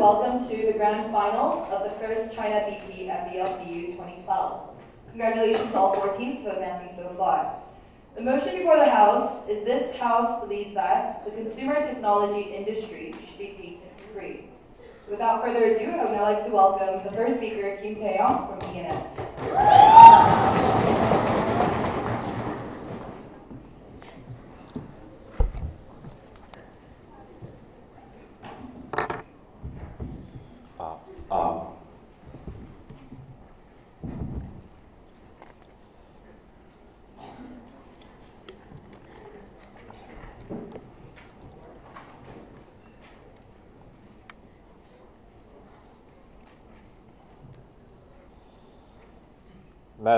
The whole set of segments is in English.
Welcome to the grand finals of the first China BP MBLCU 2012. Congratulations to all four teams for advancing so far. The motion before the House is this House believes that the consumer technology industry should be patent free. So without further ado, I would now like to welcome the first speaker, Kim Taeyong from ENet.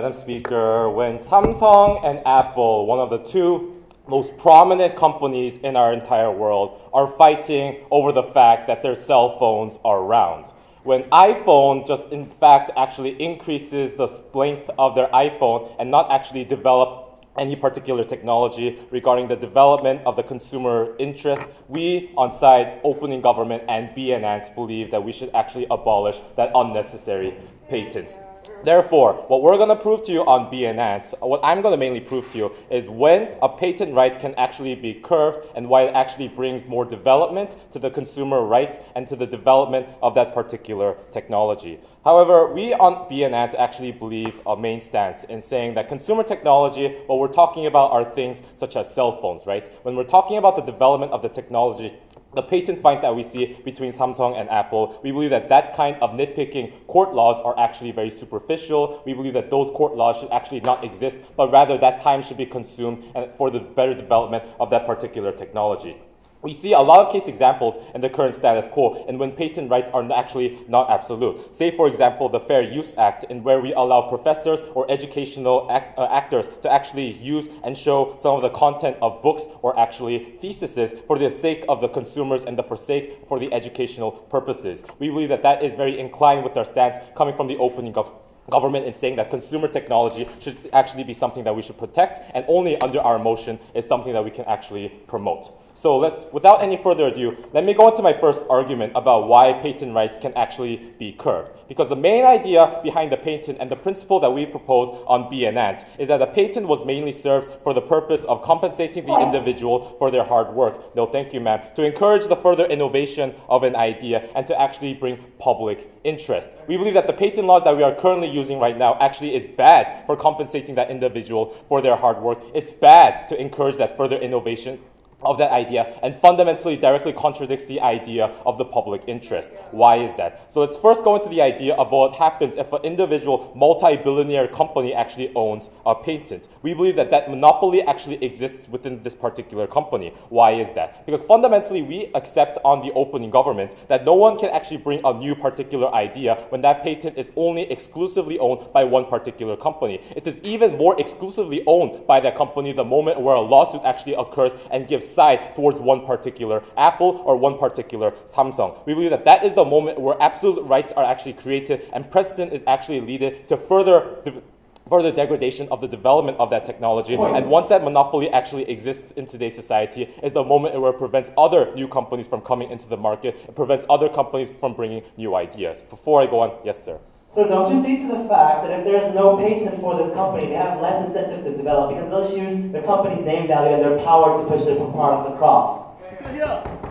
Madam Speaker, when Samsung and Apple, one of the two most prominent companies in our entire world, are fighting over the fact that their cell phones are round. When iPhone just in fact actually increases the length of their iPhone and not actually develop any particular technology regarding the development of the consumer interest, we on side opening government and BNant believe that we should actually abolish that unnecessary patents. Therefore, what we're going to prove to you on BNant, what I'm going to mainly prove to you, is when a patent right can actually be curved and why it actually brings more development to the consumer rights and to the development of that particular technology. However, we on BNant actually believe a main stance in saying that consumer technology, what we're talking about are things such as cell phones, right? When we're talking about the development of the technology, the patent fight that we see between Samsung and Apple, we believe that that kind of nitpicking court laws are actually very superficial. We believe that those court laws should actually not exist, but rather that time should be consumed for the better development of that particular technology. We see a lot of case examples in the current status quo and when patent rights are actually not absolute. Say, for example, the Fair Use Act, in where we allow professors or educational act, uh, actors to actually use and show some of the content of books or actually theses for the sake of the consumers and the forsake for the educational purposes. We believe that that is very inclined with our stance coming from the opening of government in saying that consumer technology should actually be something that we should protect and only under our motion is something that we can actually promote. So let's, without any further ado, let me go into my first argument about why patent rights can actually be curved. Because the main idea behind the patent and the principle that we propose on BNant is that the patent was mainly served for the purpose of compensating the individual for their hard work. No, thank you, ma'am. To encourage the further innovation of an idea and to actually bring public interest. We believe that the patent laws that we are currently using right now actually is bad for compensating that individual for their hard work. It's bad to encourage that further innovation of that idea and fundamentally directly contradicts the idea of the public interest. Why is that? So let's first go into the idea of what happens if an individual multi-billionaire company actually owns a patent. We believe that that monopoly actually exists within this particular company. Why is that? Because fundamentally we accept on the opening government that no one can actually bring a new particular idea when that patent is only exclusively owned by one particular company. It is even more exclusively owned by that company the moment where a lawsuit actually occurs and gives side towards one particular Apple or one particular Samsung. We believe that that is the moment where absolute rights are actually created and precedent is actually leaded to further de- further degradation of the development of that technology. And once that monopoly actually exists in today's society, is the moment where it prevents other new companies from coming into the market. It prevents other companies from bringing new ideas. Before I go on, yes, sir. So don't you see to the fact that if there's no patent for this company, they have less incentive to develop because they'll use their company's name value and their power to push their products across.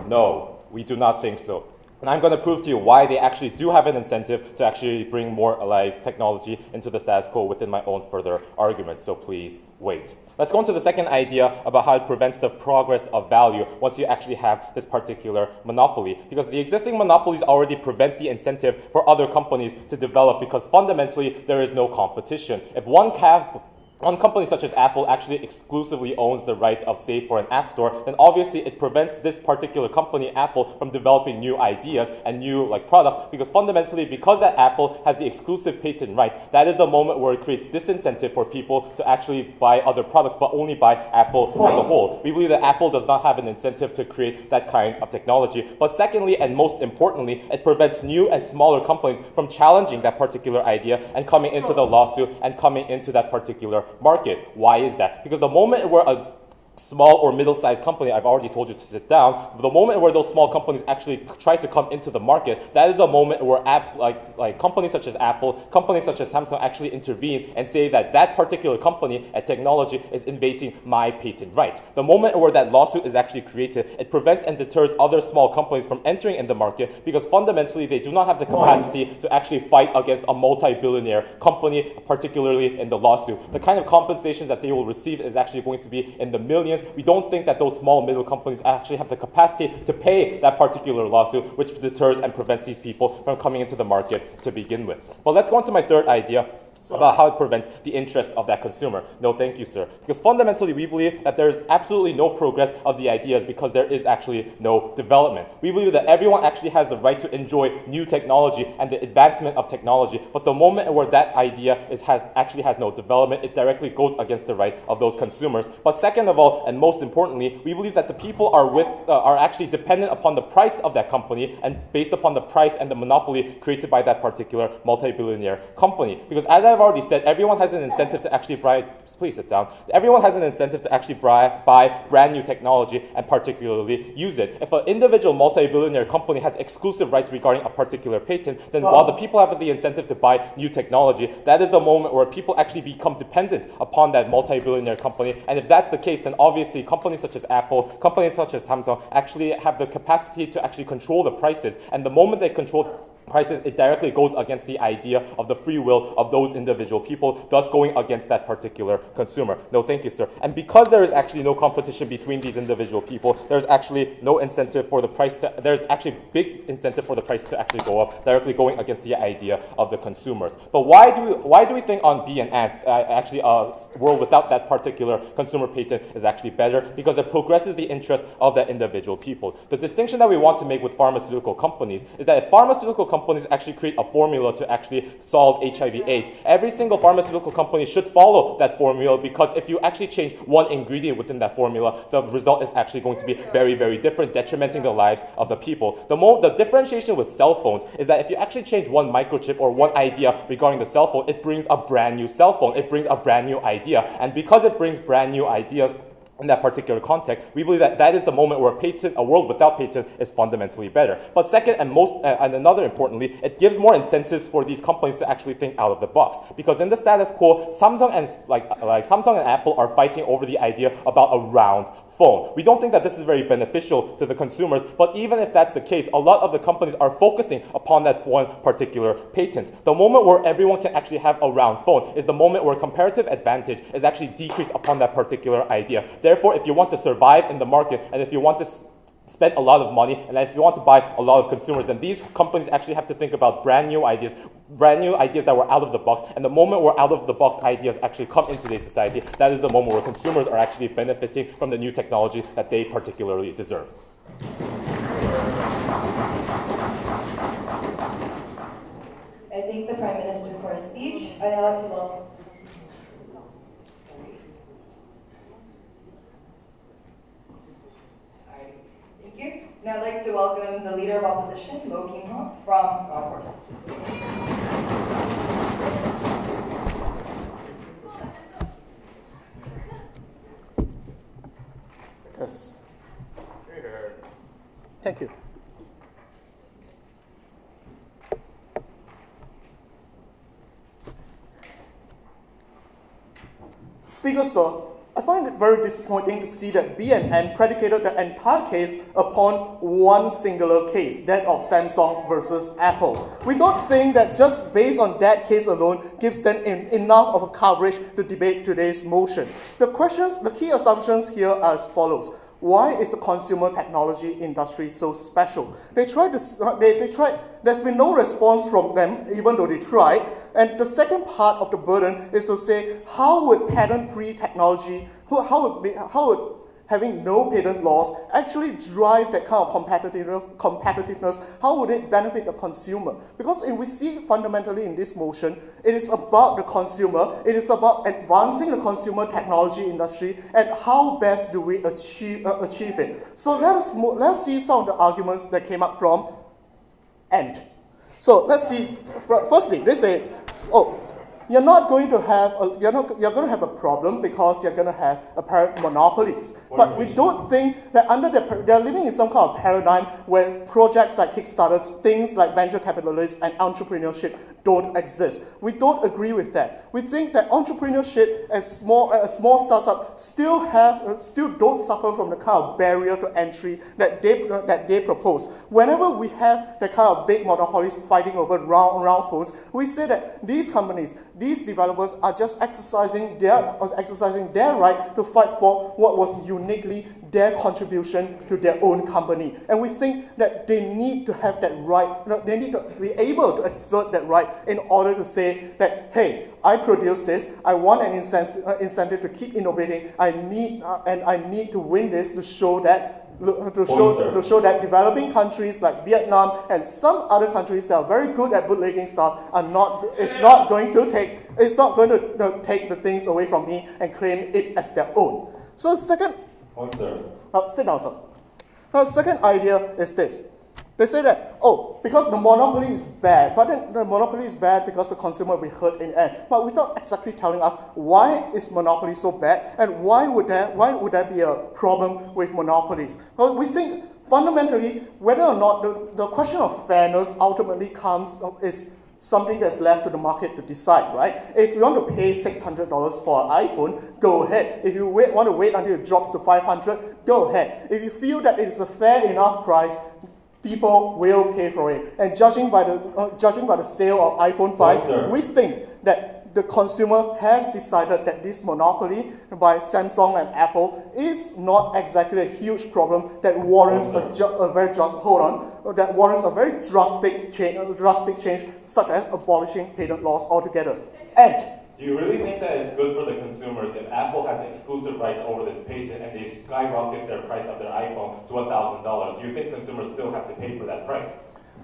No, we do not think so. And I'm going to prove to you why they actually do have an incentive to actually bring more like technology into the status quo within my own further arguments. So please wait. Let's go into the second idea about how it prevents the progress of value once you actually have this particular monopoly. Because the existing monopolies already prevent the incentive for other companies to develop because fundamentally there is no competition. If one cap one company such as Apple actually exclusively owns the right of say for an app store, then obviously it prevents this particular company, Apple, from developing new ideas and new like products because fundamentally because that Apple has the exclusive patent right, that is the moment where it creates disincentive for people to actually buy other products, but only buy Apple as a whole. We believe that Apple does not have an incentive to create that kind of technology. But secondly, and most importantly, it prevents new and smaller companies from challenging that particular idea and coming into the lawsuit and coming into that particular market. Why is that? Because the moment where a small or middle-sized company, I've already told you to sit down. The moment where those small companies actually try to come into the market, that is a moment where app, like, like companies such as Apple, companies such as Samsung actually intervene and say that that particular company and technology is invading my patent right. The moment where that lawsuit is actually created, it prevents and deters other small companies from entering in the market because fundamentally they do not have the capacity to actually fight against a multi-billionaire company, particularly in the lawsuit. The kind of compensations that they will receive is actually going to be in the millions we don't think that those small middle companies actually have the capacity to pay that particular lawsuit, which deters and prevents these people from coming into the market to begin with. But let's go on to my third idea, so, about how it prevents the interest of that consumer. No, thank you, sir. Because fundamentally, we believe that there is absolutely no progress of the ideas because there is actually no development. We believe that everyone actually has the right to enjoy new technology and the advancement of technology, but the moment where that idea is, has, actually has no development, it directly goes against the right of those consumers. But second of all, and most importantly, we believe that the people are, with, uh, are actually dependent upon the price of that company and based upon the price and the monopoly created by that particular multi-billionaire company. Because as I I've already said, everyone has an incentive to actually buy, please sit down. Everyone has an incentive to actually buy, buy brand new technology and particularly use it. If an individual multi-billionaire company has exclusive rights regarding a particular patent, then so, while the people have the incentive to buy new technology, that is the moment where people actually become dependent upon that multi-billionaire company. And if that's the case, then obviously companies such as Apple, companies such as Samsung actually have the capacity to actually control the prices. And the moment they control prices, it directly goes against the idea of the free will of those individual people, thus going against that particular consumer. No, thank you, sir. And because there is actually no competition between these individual people, there's actually no incentive for the price to, there's actually big incentive for the price to actually go up, directly going against the idea of the consumers. But why do we, why do we think on B and Ant, uh, actually a world without that particular consumer patent is actually better? Because it progresses the interest of the individual people. The distinction that we want to make with pharmaceutical companies is that if pharmaceutical companies actually create a formula to actually solve HIV AIDS. Every single pharmaceutical company should follow that formula because if you actually change one ingredient within that formula, the result is actually going to be very, very different, detrimenting the lives of the people. The, more, the differentiation with cell phones is that if you actually change one microchip or one idea regarding the cell phone, it brings a brand new cell phone. It brings a brand new idea. And because it brings brand new ideas, in that particular context, we believe that that is the moment where a patent, a world without patent, is fundamentally better. But second, and most, uh, and another importantly, it gives more incentives for these companies to actually think out of the box. Because in the status quo, Samsung and like like Samsung and Apple are fighting over the idea about a round phone. We don't think that this is very beneficial to the consumers, but even if that's the case, a lot of the companies are focusing upon that one particular patent. The moment where everyone can actually have a round phone is the moment where comparative advantage is actually decreased upon that particular idea. Therefore, if you want to survive in the market and if you want to spend a lot of money, and if you want to buy a lot of consumers, then these companies actually have to think about brand new ideas, brand new ideas that were out of the box. And the moment where out of the box ideas actually come into today's society, that is the moment where consumers are actually benefiting from the new technology that they particularly deserve. I thank the Prime Minister for his speech, I'd like to welcome Now I'd like to welcome the Leader of Opposition, Low Kim Hong, from God Horse. Yes. Thank you. Speaker, sir, find it very disappointing to see that BNN predicated the entire case upon one singular case, that of Samsung versus Apple. We don't think that just based on that case alone gives them in, enough of a coverage to debate today's motion. The questions, the key assumptions here are as follows. Why is the consumer technology industry so special? They tried to, uh, they, they tried, there's been no response from them, even though they tried. And the second part of the burden is to say, how would patent-free technology, how would, how would having no patent laws actually drive that kind of competitiveness, how would it benefit the consumer? Because if we see fundamentally in this motion, it is about the consumer, it is about advancing the consumer technology industry, and how best do we achieve, uh, achieve it. So let us, let's see some of the arguments that came up from Ant. So let's see, firstly, they say, oh, you're not going to have a, you're not you're going to have a problem because you're going to have apparent monopolies. But we don't think that under the they're living in some kind of paradigm where projects like Kickstarters, things like venture capitalists and entrepreneurship don't exist. We don't agree with that. We think that entrepreneurship as small a small startup still have uh, still don't suffer from the kind of barrier to entry that they that they propose. Whenever we have the kind of big monopolies fighting over round round phones, we say that these companies, these developers are just exercising their exercising their right to fight for what was uniquely their contribution to their own company. And we think that they need to have that right, they need to be able to exert that right in order to say that, hey, I produce this, I want an incentive, uh, incentive to keep innovating, I need, uh, and I need to win this to show that to show, to show that developing countries like Vietnam and some other countries that are very good at bootlegging stuff are not, it's not going to take, it's not going to take the things away from me and claim it as their own. So second, Uh, sit down, sir. Now, second idea is this. They say that, oh, because the monopoly is bad, but then the monopoly is bad because the consumer will be hurt in the end. But without exactly telling us why is monopoly so bad and why would there, why would there be a problem with monopolies? Well, we think fundamentally whether or not the, the question of fairness ultimately comes is something that's left to the market to decide, right? If you want to pay $600 for an iPhone, go ahead. If you wait, want to wait until it drops to 500, go ahead. If you feel that it is a fair enough price, people will pay for it. And judging by the, uh, judging by the sale of iPhone 5, Yes, we think that the consumer has decided that this monopoly by Samsung and Apple is not exactly a huge problem that warrants a, ju- a very just hold on that warrants a very drastic change, drastic change such as abolishing patent laws altogether. And Do you really think that it's good for the consumers if Apple has exclusive rights over this patent and they skyrocket their price of their iPhone to $1,000? Do you think consumers still have to pay for that price?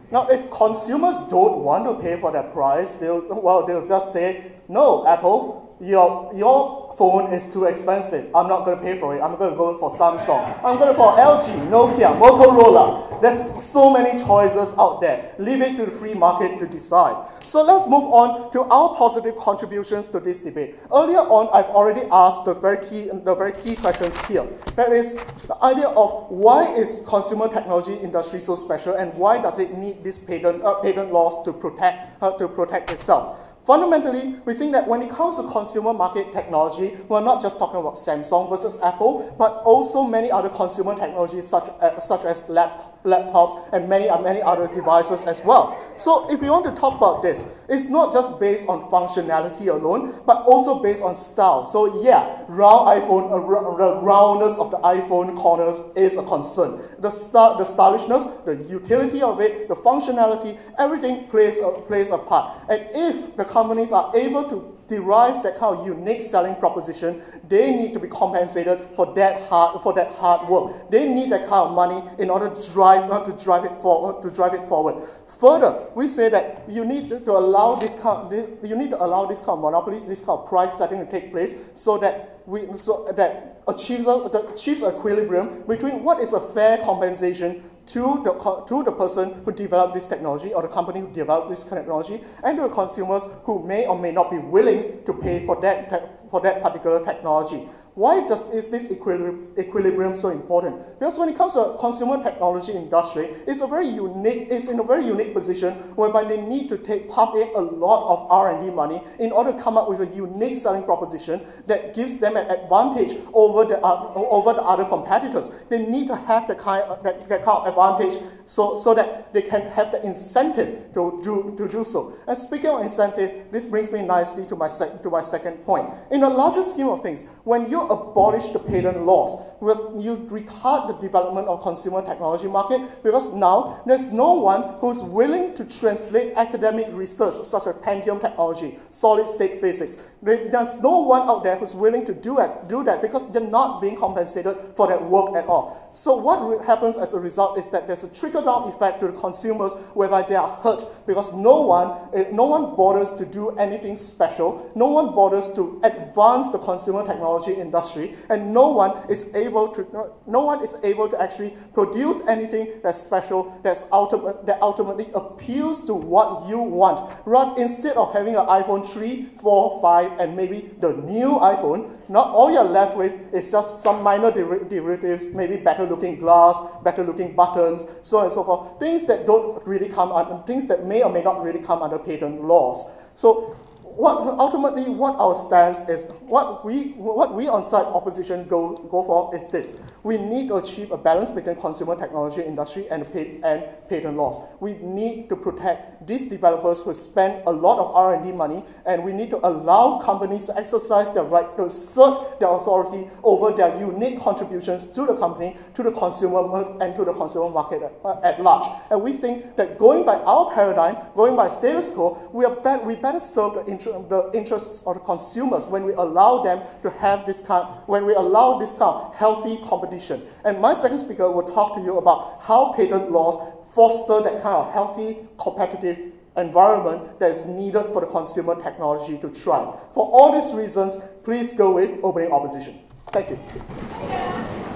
Now, if consumers don't want to pay for that price, they'll well, they'll just say, "No, Apple, your your phone is too expensive. I'm not going to pay for it. I'm going to go for Samsung. I'm going for LG, Nokia, Motorola. There's so many choices out there. Leave it to the free market to decide." So let's move on to our positive contributions to this debate. Earlier on, I've already asked the very key the very key questions here. That is the idea of why is consumer technology industry so special and why does it need these patent, uh, patent laws to protect, uh, to protect itself? Fundamentally, we think that when it comes to consumer market technology, we're not just talking about Samsung versus Apple, but also many other consumer technologies such, uh, such as lap, laptops and many, uh, many other devices as well. So if we want to talk about this, it's not just based on functionality alone, but also based on style. So yeah, round iPhone, uh, the roundness of the iPhone corners is a concern. The, star, the stylishness, the utility of it, the functionality, everything plays a, plays a part. And if the companies are able to derive that kind of unique selling proposition, they need to be compensated for that hard for that hard work. They need that kind of money in order to drive uh, to drive it forward to drive it forward. Further, we say that you need to allow this kind you need to allow this kind of monopolies, this kind of price setting to take place so that we so that achieves a, achieves equilibrium between what is a fair compensation to the, to the person who developed this technology or the company who developed this technology and to the consumers who may or may not be willing to pay for that, for that particular technology. Why does, is this equilibrium, so important? Because when it comes to consumer technology industry, it's a very unique, it's in a very unique position whereby they need to take pump in a lot of R&D money in order to come up with a unique selling proposition that gives them an advantage over the, uh, over the other competitors. They need to have the kind, that, that kind of advantage so, so that they can have the incentive to do, to do so. And speaking of incentive, this brings me nicely to my, to my second point. In the larger scheme of things, when you abolish the patent laws, because you retard the development of consumer technology market, because now there's no one who's willing to translate academic research such as Pentium technology, solid state physics. There's no one out there who's willing to do, it, do that because they're not being compensated for that work at all. So what happens as a result is that there's a trickle-down effect to the consumers whereby they are hurt because no one, eh, no one bothers to do anything special. No one bothers to advance the consumer technology industry industry, and no one is able to no, one is able to actually produce anything that's special, that's ultimate, that ultimately appeals to what you want. Rather, instead of having an iPhone 3, 4, 5, and maybe the new iPhone, not all you're left with is just some minor der- derivatives, maybe better looking glass, better looking buttons, so on and so forth. Things that don't really come under, things that may or may not really come under patent laws. So what ultimately what our stance is, what we what we on site opposition go go for is this: we need to achieve a balance between consumer technology industry and and patent laws. We need to protect these developers who spend a lot of R and D money, and we need to allow companies to exercise their right to assert their authority over their unique contributions to the company, to the consumer, and to the consumer market at, uh, at large. And we think that going by our paradigm, going by status quo, we are be- we better serve the interest the interests of the consumers when we allow them to have this kind, when we allow this kind of healthy competition. And my second speaker will talk to you about how patent laws foster that kind of healthy competitive environment that is needed for the consumer technology to thrive. For all these reasons, please go with opening opposition. Thank you.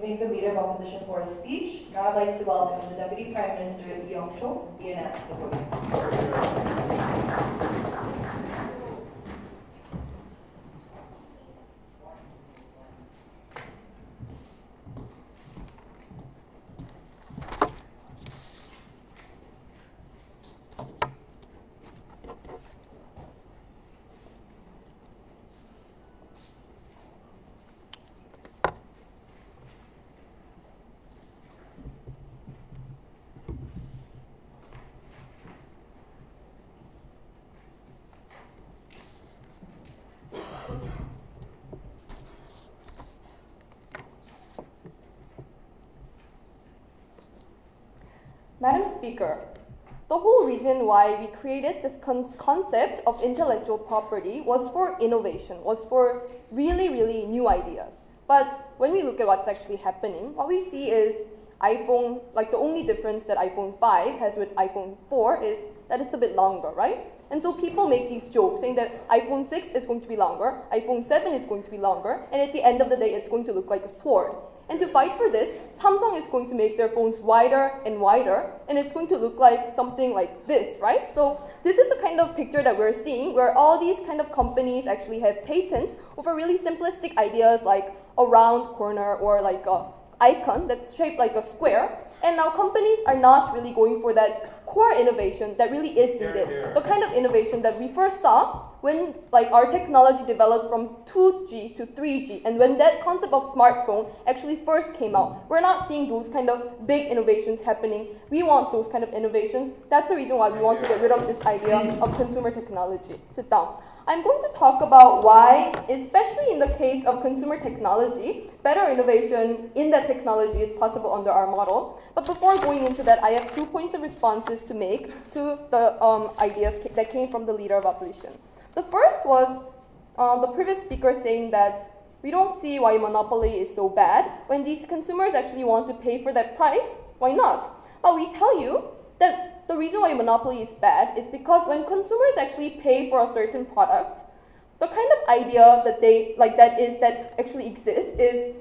I thank the Leader of Opposition for his speech. Now I'd like to welcome the Deputy Prime Minister, Lee Yong-cho, be to the podium. Madam Speaker, the whole reason why we created this con- concept of intellectual property was for innovation, was for really, really new ideas. But when we look at what's actually happening, what we see is iPhone, like the only difference that iPhone 5 has with iPhone 4 is that it's a bit longer, right? And so people make these jokes saying that iPhone 6 is going to be longer, iPhone 7 is going to be longer, and at the end of the day, it's going to look like a sword. And to fight for this, Samsung is going to make their phones wider and wider, and it's going to look like something like this, right? So this is the kind of picture that we're seeing where all these kind of companies actually have patents over really simplistic ideas like a round corner or like a icon that's shaped like a square. And now companies are not really going for that core innovation that really is needed. The kind of innovation that we first saw when like our technology developed from 2G to 3G and when that concept of smartphone actually first came out. We're not seeing those kind of big innovations happening. We want those kind of innovations. That's the reason why we want to get rid of this idea of consumer technology. Sit down. I'm going to talk about why, especially in the case of consumer technology, better innovation in that technology is possible under our model. But before going into that, I have two points of responses to make to the um, ideas that came from the leader of opposition. The first was um, the previous speaker saying that we don't see why monopoly is so bad when these consumers actually want to pay for that price. Why not? But we tell you that the reason why monopoly is bad is because when consumers actually pay for a certain product, the kind of idea that they like that is that actually exists is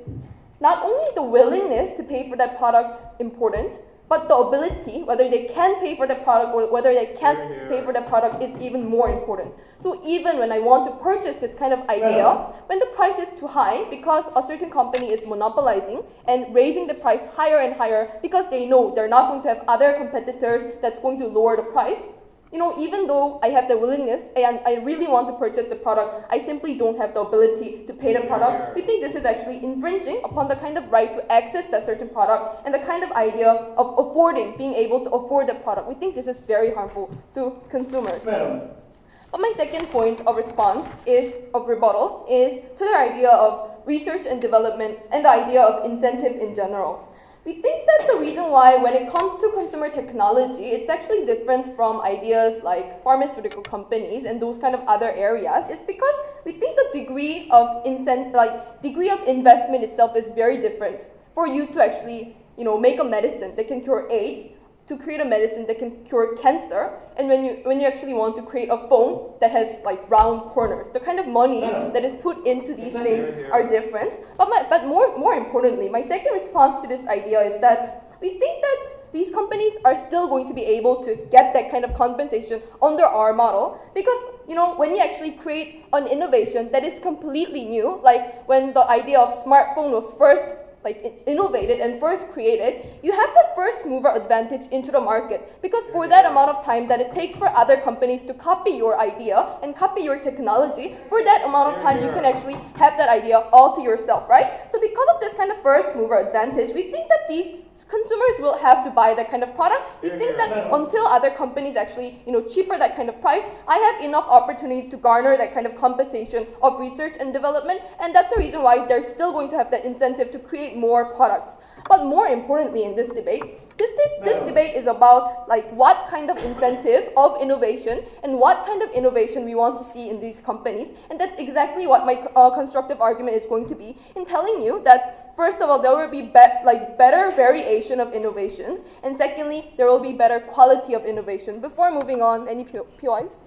not only the willingness to pay for that product important, but the ability, whether they can pay for the product or whether they can't pay for the product, is even more important. So even when I want to purchase this kind of idea, when the price is too high, because a certain company is monopolizing and raising the price higher and higher because they know they're not going to have other competitors that's going to lower the price, you know, even though I have the willingness and I really want to purchase the product, I simply don't have the ability to pay the product. We think this is actually infringing upon the kind of right to access that certain product and the kind of idea of affording, being able to afford the product. We think this is very harmful to consumers. But my second point of response is of rebuttal is to the idea of research and development and the idea of incentive in general. We think that the reason why, when it comes to consumer technology, it's actually different from ideas like pharmaceutical companies and those kind of other areas is because we think the degree of incent- like degree of investment itself is very different. For you to actually, you know, make a medicine that can cure AIDS to create a medicine that can cure cancer, and when you when you actually want to create a phone that has like round corners, the kind of money Yeah. that is put into these things are different. But my, but more more importantly, my second response to this idea is that we think that these companies are still going to be able to get that kind of compensation under our model because you know when you actually create an innovation that is completely new, like when the idea of smartphone was first like innovated and first created, you have the first mover advantage into the market because for that amount of time that it takes for other companies to copy your idea and copy your technology, for that amount of time you can actually have that idea all to yourself, right? So because of this kind of first mover advantage, we think that these consumers will have to buy that kind of product. We think that until other companies actually, you know, cheaper that kind of price, I have enough opportunity to garner that kind of compensation of research and development, and that's the reason why they're still going to have that incentive to create more products. But more importantly in this debate, this, de- this debate is about like what kind of incentive of innovation and what kind of innovation we want to see in these companies, and that's exactly what my uh, constructive argument is going to be in telling you that first of all there will be, be- like better variation of innovations, and secondly there will be better quality of innovation. Before moving on, any P- POIs?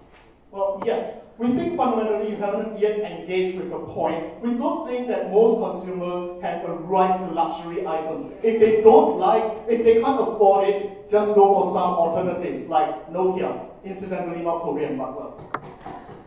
Well, yes. We think fundamentally you haven't yet engaged with the point. We don't think that most consumers have a right to luxury items. If they don't like, if they can't afford it, just go for some alternatives like Nokia. Incidentally, not Korean, but well.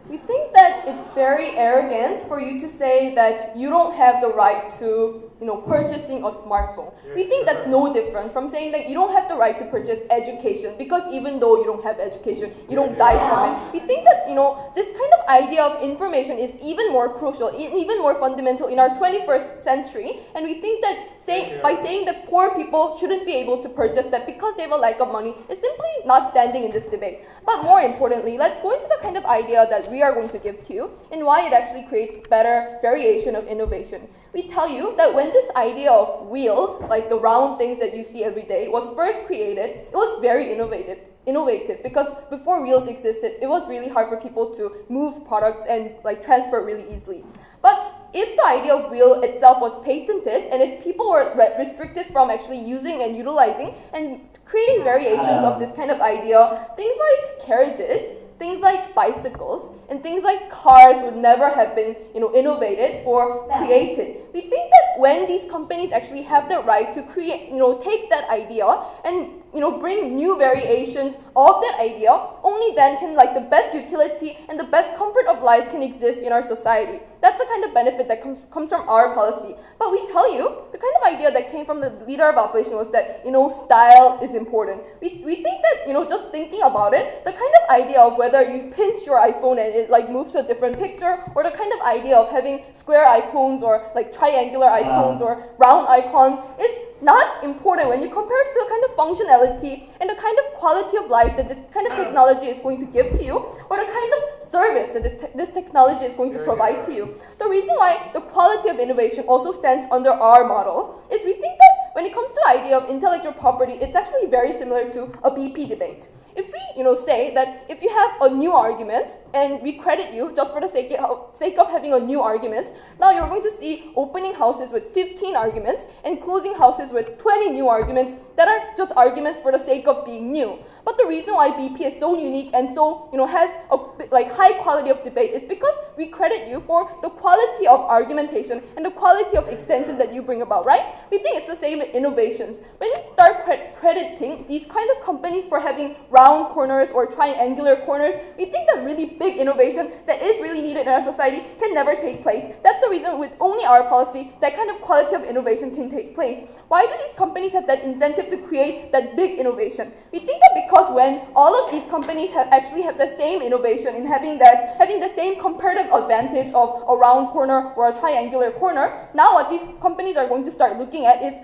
We think that it's very arrogant for you to say that you don't have the right to, you know, purchasing a smartphone. We think that's no different from saying that you don't have the right to purchase education because even though you don't have education, you don't die from it. We think that, you know, this kind of idea of information is even more crucial, even more fundamental in our 21st century, and we think that say, by saying that poor people shouldn't be able to purchase that because they have a lack of money is simply not standing in this debate. But more importantly, let's go into the kind of idea that we are going to give to you and why it actually creates better variation of innovation. We tell you that when this idea of wheels, like the round things that you see every day, was first created, it was very innovative innovative. Because before wheels existed it was really hard for people to move products and like transport really easily. But if the idea of wheel itself was patented and if people were re- restricted from actually using and utilizing and creating variations of ah. this kind of idea things like carriages things like bicycles and things like cars would never have been you know innovated or created. We think that when these companies actually have the right to create you know take that idea and you know bring new variations of that idea. Only then can like the best utility and the best comfort of life can exist in our society. That's the kind of benefit that comes, comes from our policy. But we tell you the kind of idea that came from the leader of opposition was that you know style is important. We, we think that you know just thinking about it the kind of idea of whether you pinch your iphone and it like moves to a different picture or the kind of idea of having square icons or like triangular ah. icons or round icons is not important when you compare it to the kind of functionality and the kind of quality of life that this kind of technology is going to give to you or the kind of service that te- this technology is going to provide to you. The reason why the quality of innovation also stands under our model is we think that when it comes to the idea of intellectual property, it's actually very similar to a BP debate. If we, you know, say that if you have a new argument and we credit you just for the sake of, sake of having a new argument, now you're going to see opening houses with 15 arguments and closing houses with 20 new arguments that are just arguments for the sake of being new. But the reason why BP is so unique and so, you know, has a like high quality of debate is because we credit you for the quality of argumentation and the quality of extension that you bring about, right? We think it's the same with innovations. When we start cre- crediting these kind of companies for having round corners or triangular corners, we think that really big innovation that is really needed in our society can never take place. That's the reason with only our policy that kind of quality of innovation can take place. Why do these companies have that incentive to create that big innovation? We think that because when all of these companies have actually have the same innovation in having that having the same comparative advantage of a round corner or a triangular corner, now what these companies are going to start looking at is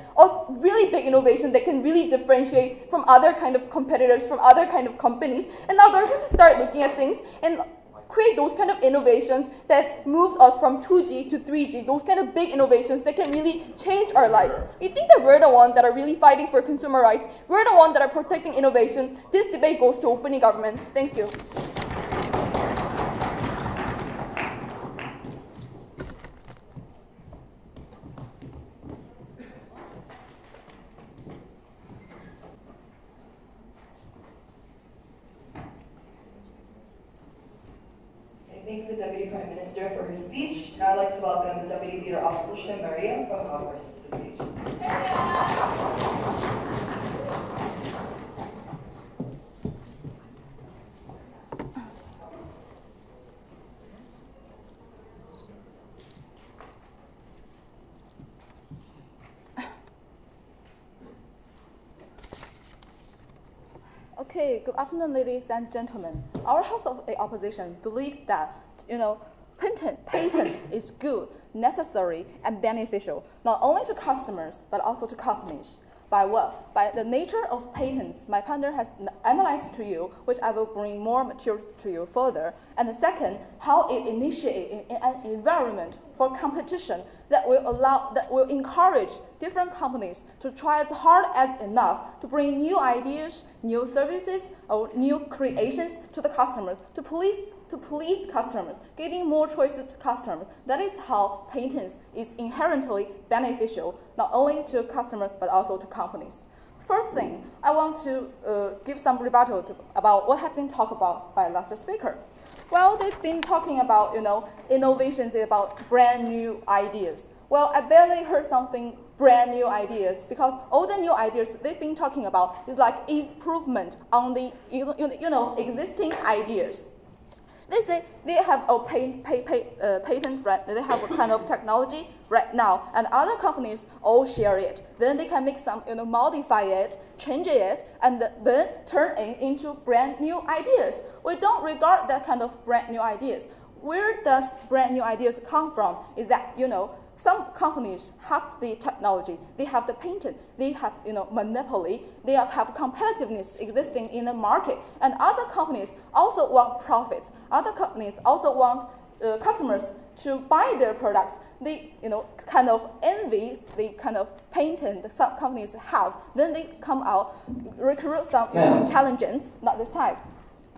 really big innovation that can really differentiate from other kind of competitors, from other kind of companies, and now they're going to start looking at things and create those kind of innovations that moved us from 2G to 3G, those kind of big innovations that can really change our life. You think that we're the ones that are really fighting for consumer rights, we're the ones that are protecting innovation. This debate goes to opening government. Thank you. Thank the Deputy Prime Minister for her speech. Now I'd like to welcome the Deputy Leader of Opposition, Maria from Congress, to the speech. Okay, good afternoon, ladies and gentlemen. Our House of the Opposition believes that, you know, patent, patent is good, necessary, and beneficial, not only to customers, but also to companies. By what? By the nature of patents, my partner has analyzed to you, which I will bring more materials to you further. And the second, how it initiates in, in an environment for competition that will allow, that will encourage different companies to try as hard as enough to bring new ideas, new services, or new creations to the customers to please to please customers, giving more choices to customers. That is how patents is inherently beneficial, not only to customers but also to companies. First thing, I want to uh, give some rebuttal to, about what has been talked about by last speaker. Well, they've been talking about you know innovations about brand new ideas. Well, I barely heard something brand new ideas because all the new ideas they've been talking about is like improvement on the you know, you know existing ideas. They say they have a pay, uh, patent right. They have a kind of technology right now, and other companies all share it. Then they can make some, you know, modify it, change it, and then turn it into brand new ideas. We don't regard that kind of brand new ideas. Where does brand new ideas come from? Is that you know some companies have the technology, they have the patent, they have you know monopoly, they have competitiveness existing in the market, and other companies also want profits. Other companies also want uh, customers to buy their products. They you know kind of envy the kind of patent that some companies have. Then they come out recruit some you know, intelligence, not this type,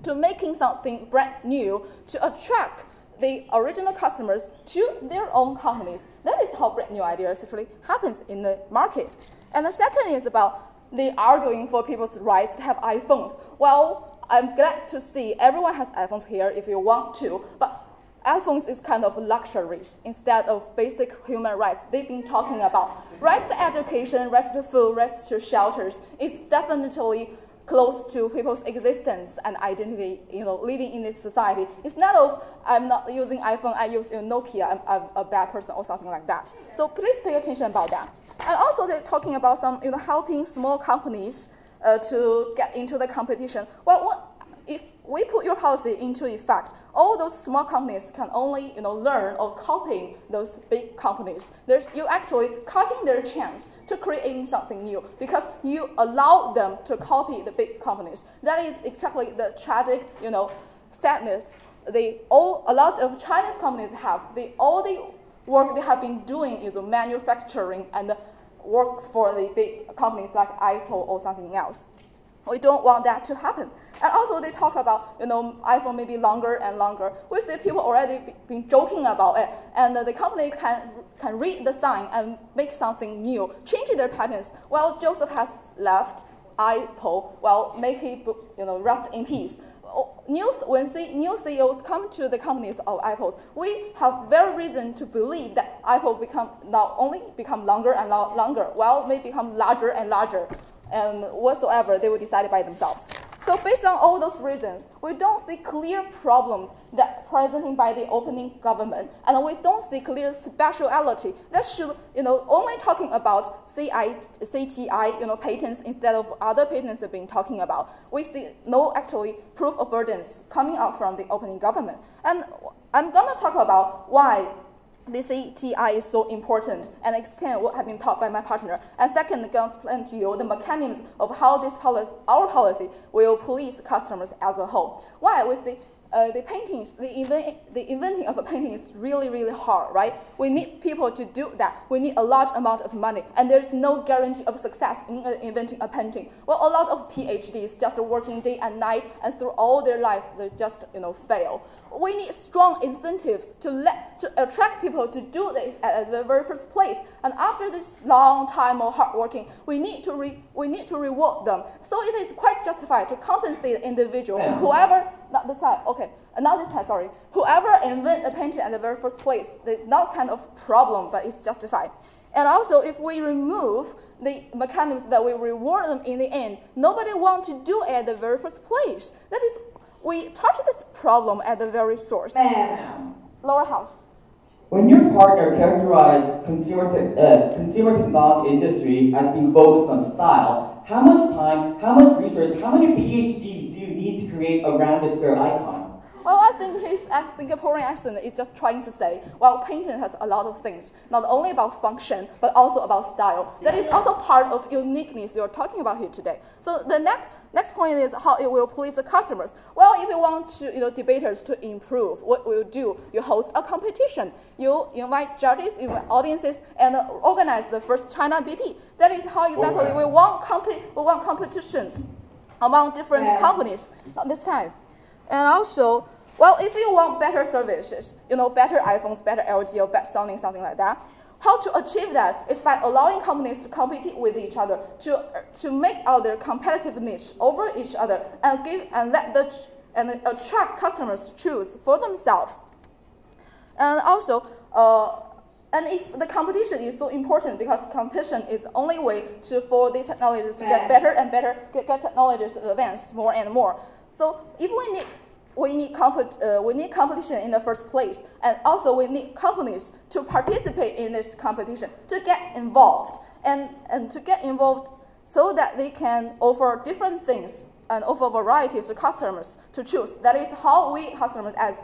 to making something brand new to attract the original customers to their own companies. That is how brand new ideas actually happens in the market. And the second is about the arguing for people's rights to have iPhones. Well, I'm glad to see everyone has iPhones here if you want to, but iPhones is kind of luxuries instead of basic human rights. They've been talking about rights to education, rights to food, rights to shelters. It's definitely close to people's existence and identity, you know, living in this society. It's not of I'm not using iPhone, I use you know, Nokia, I'm, I'm a bad person or something like that. So please pay attention about that. And also they're talking about some, you know, helping small companies uh, to get into the competition. Well, what if we put your policy into effect, all those small companies can only you know, learn or copy those big companies. There's, you actually cutting their chance to creating something new because you allow them to copy the big companies. That is exactly the tragic you know, sadness they all, a lot of Chinese companies have. They, all the work they have been doing is manufacturing and work for the big companies like Apple or something else. We don't want that to happen. And also they talk about, you know, iPhone may be longer and longer. We see people already be- been joking about it, and the company can, can read the sign and make something new, changing their patterns. Well, Jobs has left Apple. Well, may he, you know, rest in peace. Oh, News, when new CEOs come to the companies of Apples, we have very reason to believe that Apple become not only become longer and lo- longer, well, may become larger and larger and whatsoever they will decide by themselves. So based on all those reasons, we don't see clear problems that presented by the opening government, and we don't see clear speciality that should, you know, only talking about CI, CTI, you know, patents instead of other patents have been talking about. We see no actually proof of burdens coming out from the opening government. And I'm gonna talk about why this CTI is so important and extend what have been taught by my partner. And second, I'm going to explain to you the mechanisms of how this policy, our policy, will police customers as a whole. Why we see uh, the paintings, the, invent, the inventing of a painting is really, really hard, right? We need people to do that. We need a large amount of money, and there's no guarantee of success in uh, inventing a painting. Well, a lot of PhDs just are working day and night, and through all their life, they just you know fail. We need strong incentives to let to attract people to do it at the very first place. And after this long time of hard working, we need to re, we need to reward them. So it is quite justified to compensate the individual, whoever not this time, okay, uh, not this time, sorry. Whoever invent a painting at the very first place, it's not kind of problem, but it's justified. And also, if we remove the mechanisms that we reward them in the end, nobody want to do it at the very first place. That is, we touch this problem at the very source. Ma'am. Lower house. When your partner characterized consumer, te- uh, consumer technology industry as being focused on style, how much time, how much research, how many PhDs do you need to create a rounded square icon? Well, I think his Singaporean accent is just trying to say, well, painting has a lot of things, not only about function, but also about style. That is also part of uniqueness you're talking about here today. So the next next point is how it will please the customers. Well, if you want to, you know, debaters to improve, what will you do? You host a competition. You invite judges, you invite audiences, and organize the first China BP. That is how exactly we want comp- we want competitions among different Yeah. companies. Not this time. And also, well, if you want better services, you know, better iPhones, better LG, or better Sony, something like that, how to achieve that is by allowing companies to compete with each other, to, to make out their competitive niche over each other, and give and let the and attract customers to choose for themselves. And also, uh, and if the competition is so important because competition is the only way to for the technologies to get better and better, get, get technologies to advance more and more. So if we need we need, compet- uh, we need competition in the first place, and also we need companies to participate in this competition to get involved and, and to get involved so that they can offer different things and offer varieties to customers to choose. That is how we customers as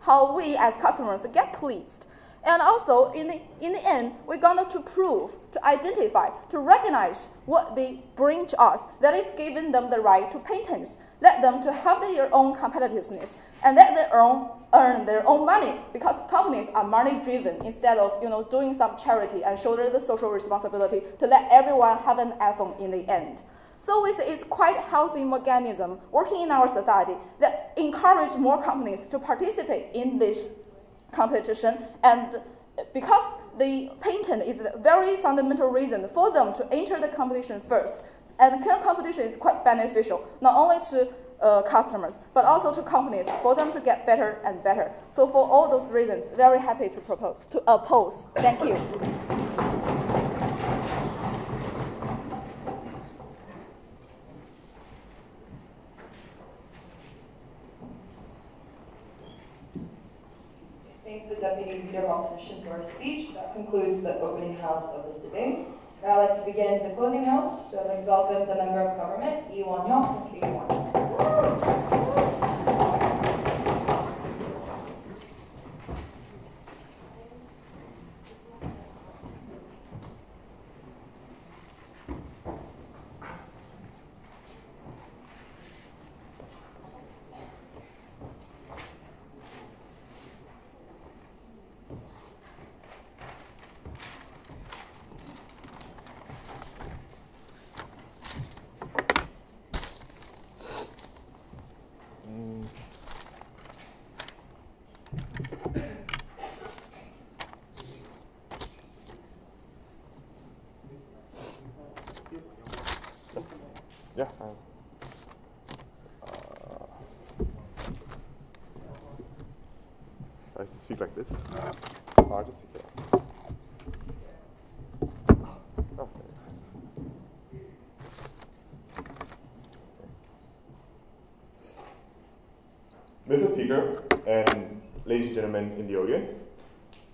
how we as customers get pleased. And also, in the, in the end, we're going to prove, to identify, to recognize what they bring to us. That is giving them the right to patents, let them to have their own competitiveness, and let their own earn their own money because companies are money driven instead of you know doing some charity and shoulder the social responsibility to let everyone have an iPhone in the end. So it's, it's quite healthy mechanism working in our society that encourage more companies to participate in this competition and because the patent is a very fundamental reason for them to enter the competition first. And the competition is quite beneficial, not only to uh, customers, but also to companies for them to get better and better. So for all those reasons, very happy to propose, to oppose. Thank you. Leader Opposition for her speech. That concludes the opening house of this debate. Now I'd like to begin the closing house. So I'd like to welcome the Member of Government, Lee Won Hyuk from K1. Yeah. uh, uh, so I have to speak like this. Oh, okay. Mr. Speaker and ladies and gentlemen in the audience,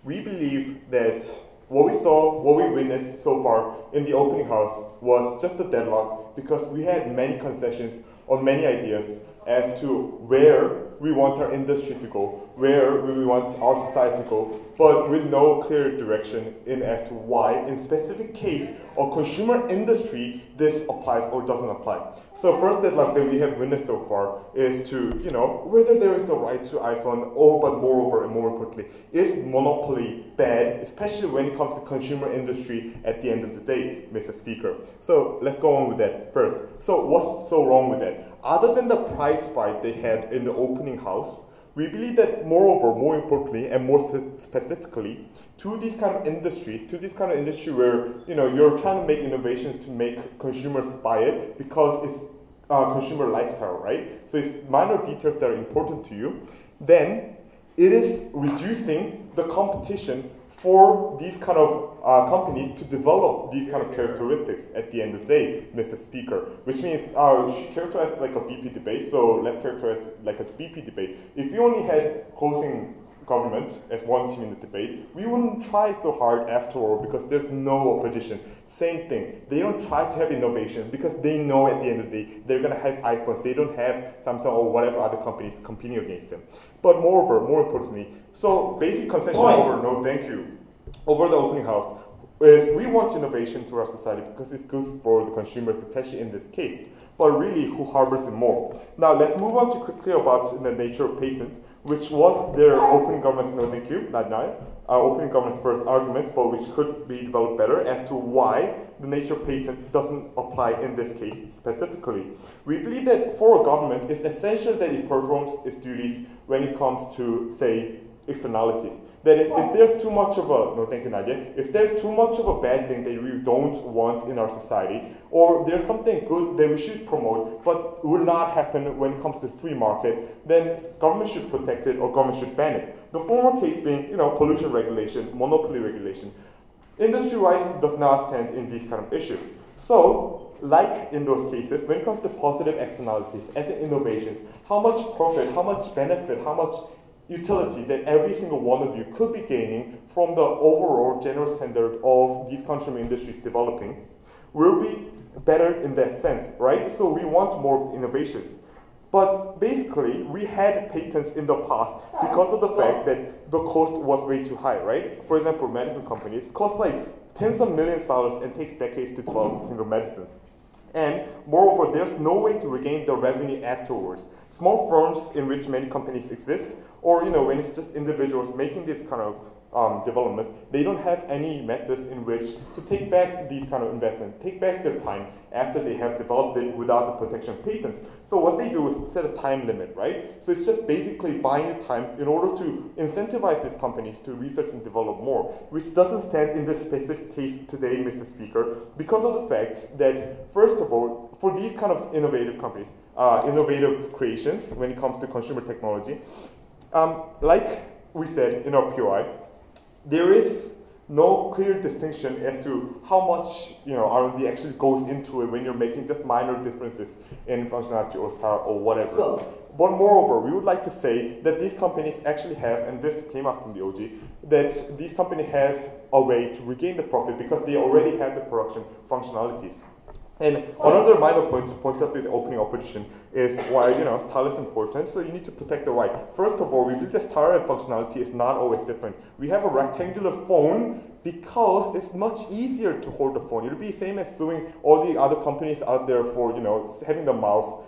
we believe that what we saw, what we witnessed so far in the opening house was just a deadlock because we had many concessions on many ideas as to where we want our industry to go, where we want our society to go, but with no clear direction in as to why, in specific case or consumer industry, this applies or doesn't apply. So first deadlock that we have witnessed so far is to, you know, whether there is a right to iPhone, or but moreover and more importantly, is monopoly bad, especially when it comes to consumer industry at the end of the day, Mr. Speaker. So let's go on with that first. So what's so wrong with that? Other than the price fight they had in the opening house, we believe that moreover, more importantly, and more specifically, to these kind of industries, to this kind of industry where you know you're trying to make innovations to make consumers buy it because it's uh, consumer lifestyle, right? So it's minor details that are important to you. Then it is reducing the competition for these kind of uh, companies to develop these kind of characteristics at the end of the day, Mr. Speaker, which means uh, she characterized like a BP debate, so let's characterize like a BP debate. If you only had closing government as one team in the debate, we wouldn't try so hard after all because there's no opposition. Same thing. They don't try to have innovation because they know at the end of the day they're going to have iPhones. They don't have Samsung or whatever other companies competing against them. But moreover, more importantly, so basic concession over no thank you over the opening house is we want innovation to our society because it's good for the consumers, especially in this case. But really, who harbors it more? Now, let's move on to quickly about the nature of patent, which was their opening government's, no thank you, not now, uh, opening government's first argument, but which could be developed better as to why the nature of patent doesn't apply in this case specifically. We believe that for a government, it's essential that it performs its duties when it comes to, say, externalities. That is, if there's too much of a, no thank you Nadia, if there's too much of a bad thing that we don't want in our society, or there's something good that we should promote, but will not happen when it comes to free market, then government should protect it or government should ban it. The former case being, you know, pollution regulation, monopoly regulation. Industry-wise does not stand in these kind of issues. So, like in those cases, when it comes to positive externalities, as in innovations, how much profit, how much benefit, how much utility that every single one of you could be gaining from the overall general standard of these consumer industries developing will be better in that sense, right? So we want more innovations. But basically, we had patents in the past because of the fact that the cost was way too high, right? For example, medicine companies cost like tens of millions of dollars and takes decades to develop single medicines. And moreover, there's no way to regain the revenue afterwards. Small firms in which many companies exist, or you know, when it's just individuals making this kind of um, developments, they don't have any methods in which to take back these kind of investments, take back their time after they have developed it without the protection of patents. So what they do is set a time limit, right? So it's just basically buying time in order to incentivize these companies to research and develop more, which doesn't stand in this specific case today, Mr. Speaker, because of the fact that, first of all, for these kind of innovative companies, uh, innovative creations when it comes to consumer technology, um, like we said in our POI, there is no clear distinction as to how much you know R&D actually goes into it when you're making just minor differences in functionality or style or whatever. So- but moreover, we would like to say that these companies actually have, and this came up from the OG, that these companies have a way to regain the profit because they already have the production functionalities. And another minor point to point up in the opening opposition is why, you know, style is important, so you need to protect the right. First of all, we believe that style and functionality is not always different. We have a rectangular phone because it's much easier to hold the phone. It'll be the same as suing all the other companies out there for, you know, having the mouse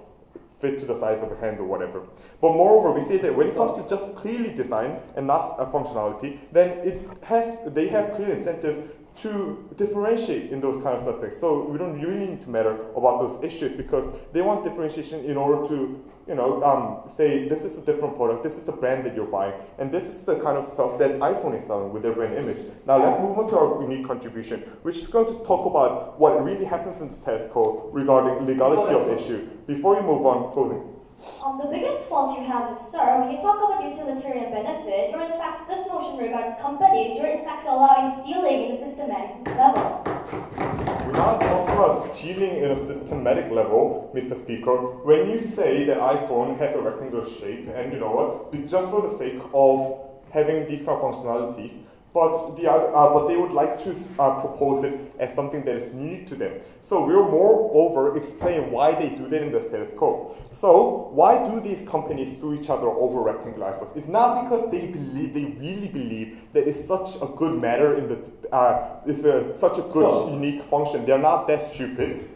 fit to the size of a hand or whatever. But moreover, we say that when it comes to just clearly design and not a functionality, then it has they have clear incentive to differentiate in those kind of suspects. So we don't really need to matter about those issues because they want differentiation in order to, you know, um, say this is a different product, this is a brand that you're buying, and this is the kind of stuff that iPhone is selling with their brand image. Now let's move on to our unique contribution, which is going to talk about what really happens in the test code regarding legality of the issue. Before you move on, closing. Um, the biggest fault you have is, sir, when you talk about utilitarian benefit, you're in fact, this motion regards companies, you're in fact allowing stealing in a systematic level. We're not talking about stealing in a systematic level, Mr. Speaker. When you say that iPhone has a rectangular shape, and you know what, just for the sake of having these kind of functionalities, but, the other, uh, but they would like to uh, propose it as something that is unique to them. So we'll moreover explain why they do that in the status quo. So why do these companies sue each other over rectangular iPhones? It's not because they believe, they really believe that it's such a good matter in the, uh, it's a, such a good So- unique function. They're not that stupid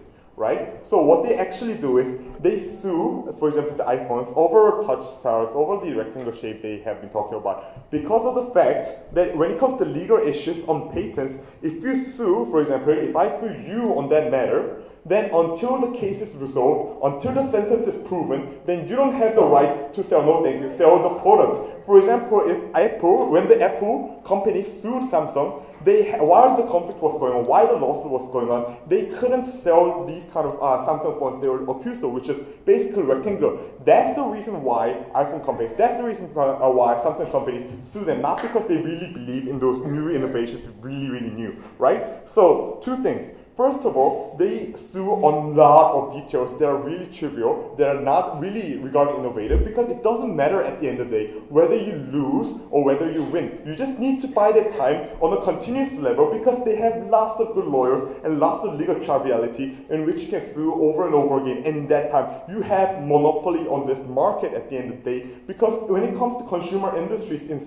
right? So what they actually do is they sue, for example, the iPhones over touch stars, over the rectangle shape they have been talking about, because of the fact that when it comes to legal issues on patents, if you sue, for example, if I sue you on that matter, then until the case is resolved, until the sentence is proven, then you don't have the right to sell no thank you, sell the product. For example, if Apple, when the Apple company sued Samsung, they while the conflict was going on, while the lawsuit was going on, they couldn't sell these kind of uh, Samsung phones they were accused of, which is basically rectangular. That's the reason why iPhone companies, that's the reason uh, why Samsung companies sue them, not because they really believe in those new innovations, really, really new, right? So two things. First of all, they sue on a lot of details that are really trivial, that are not really regarding innovative, because it doesn't matter at the end of the day whether you lose or whether you win. You just need to buy the time on a continuous level because they have lots of good lawyers and lots of legal triviality in which you can sue over and over again. And in that time, you have monopoly on this market at the end of the day because when it comes to consumer industries in,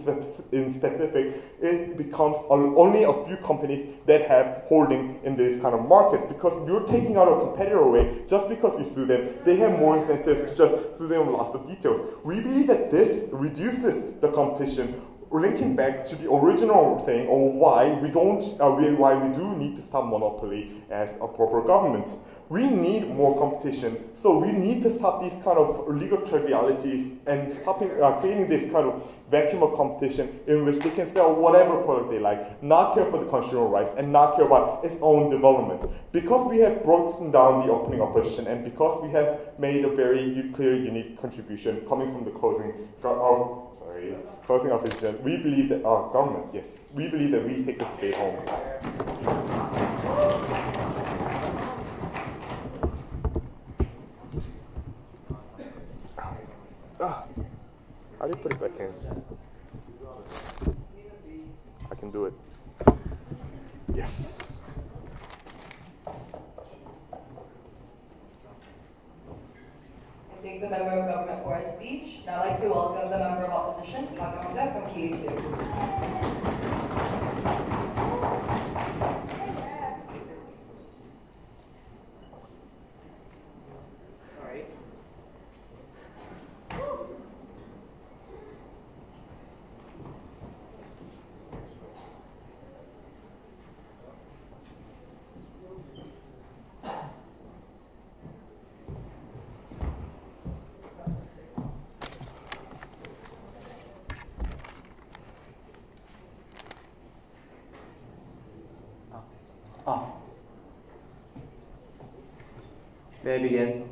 in specific, it becomes only a few companies that have holding in this kind of markets because you're taking out a competitor away just because you sue them. They have more incentive to just sue them on lots of details. We believe that this reduces the competition linking back to the original saying of why we don't, uh, why we do need to stop monopoly as a proper government. We need more competition, so we need to stop these kind of legal trivialities and stopping, uh, creating this kind of vacuum of competition in which they can sell whatever product they like, not care for the consumer rights, and not care about its own development. Because we have broken down the opening opposition, and because we have made a very clear, unique contribution coming from the closing, uh, sorry, closing opposition, uh, we believe that our government, yes, we believe that we take this debate home. Ah, how do you put it back in? I can do it. Yes. I thank the member of government for his speech. Now I'd like to welcome the member of opposition, Hagamda from KU2. Oh. May I begin?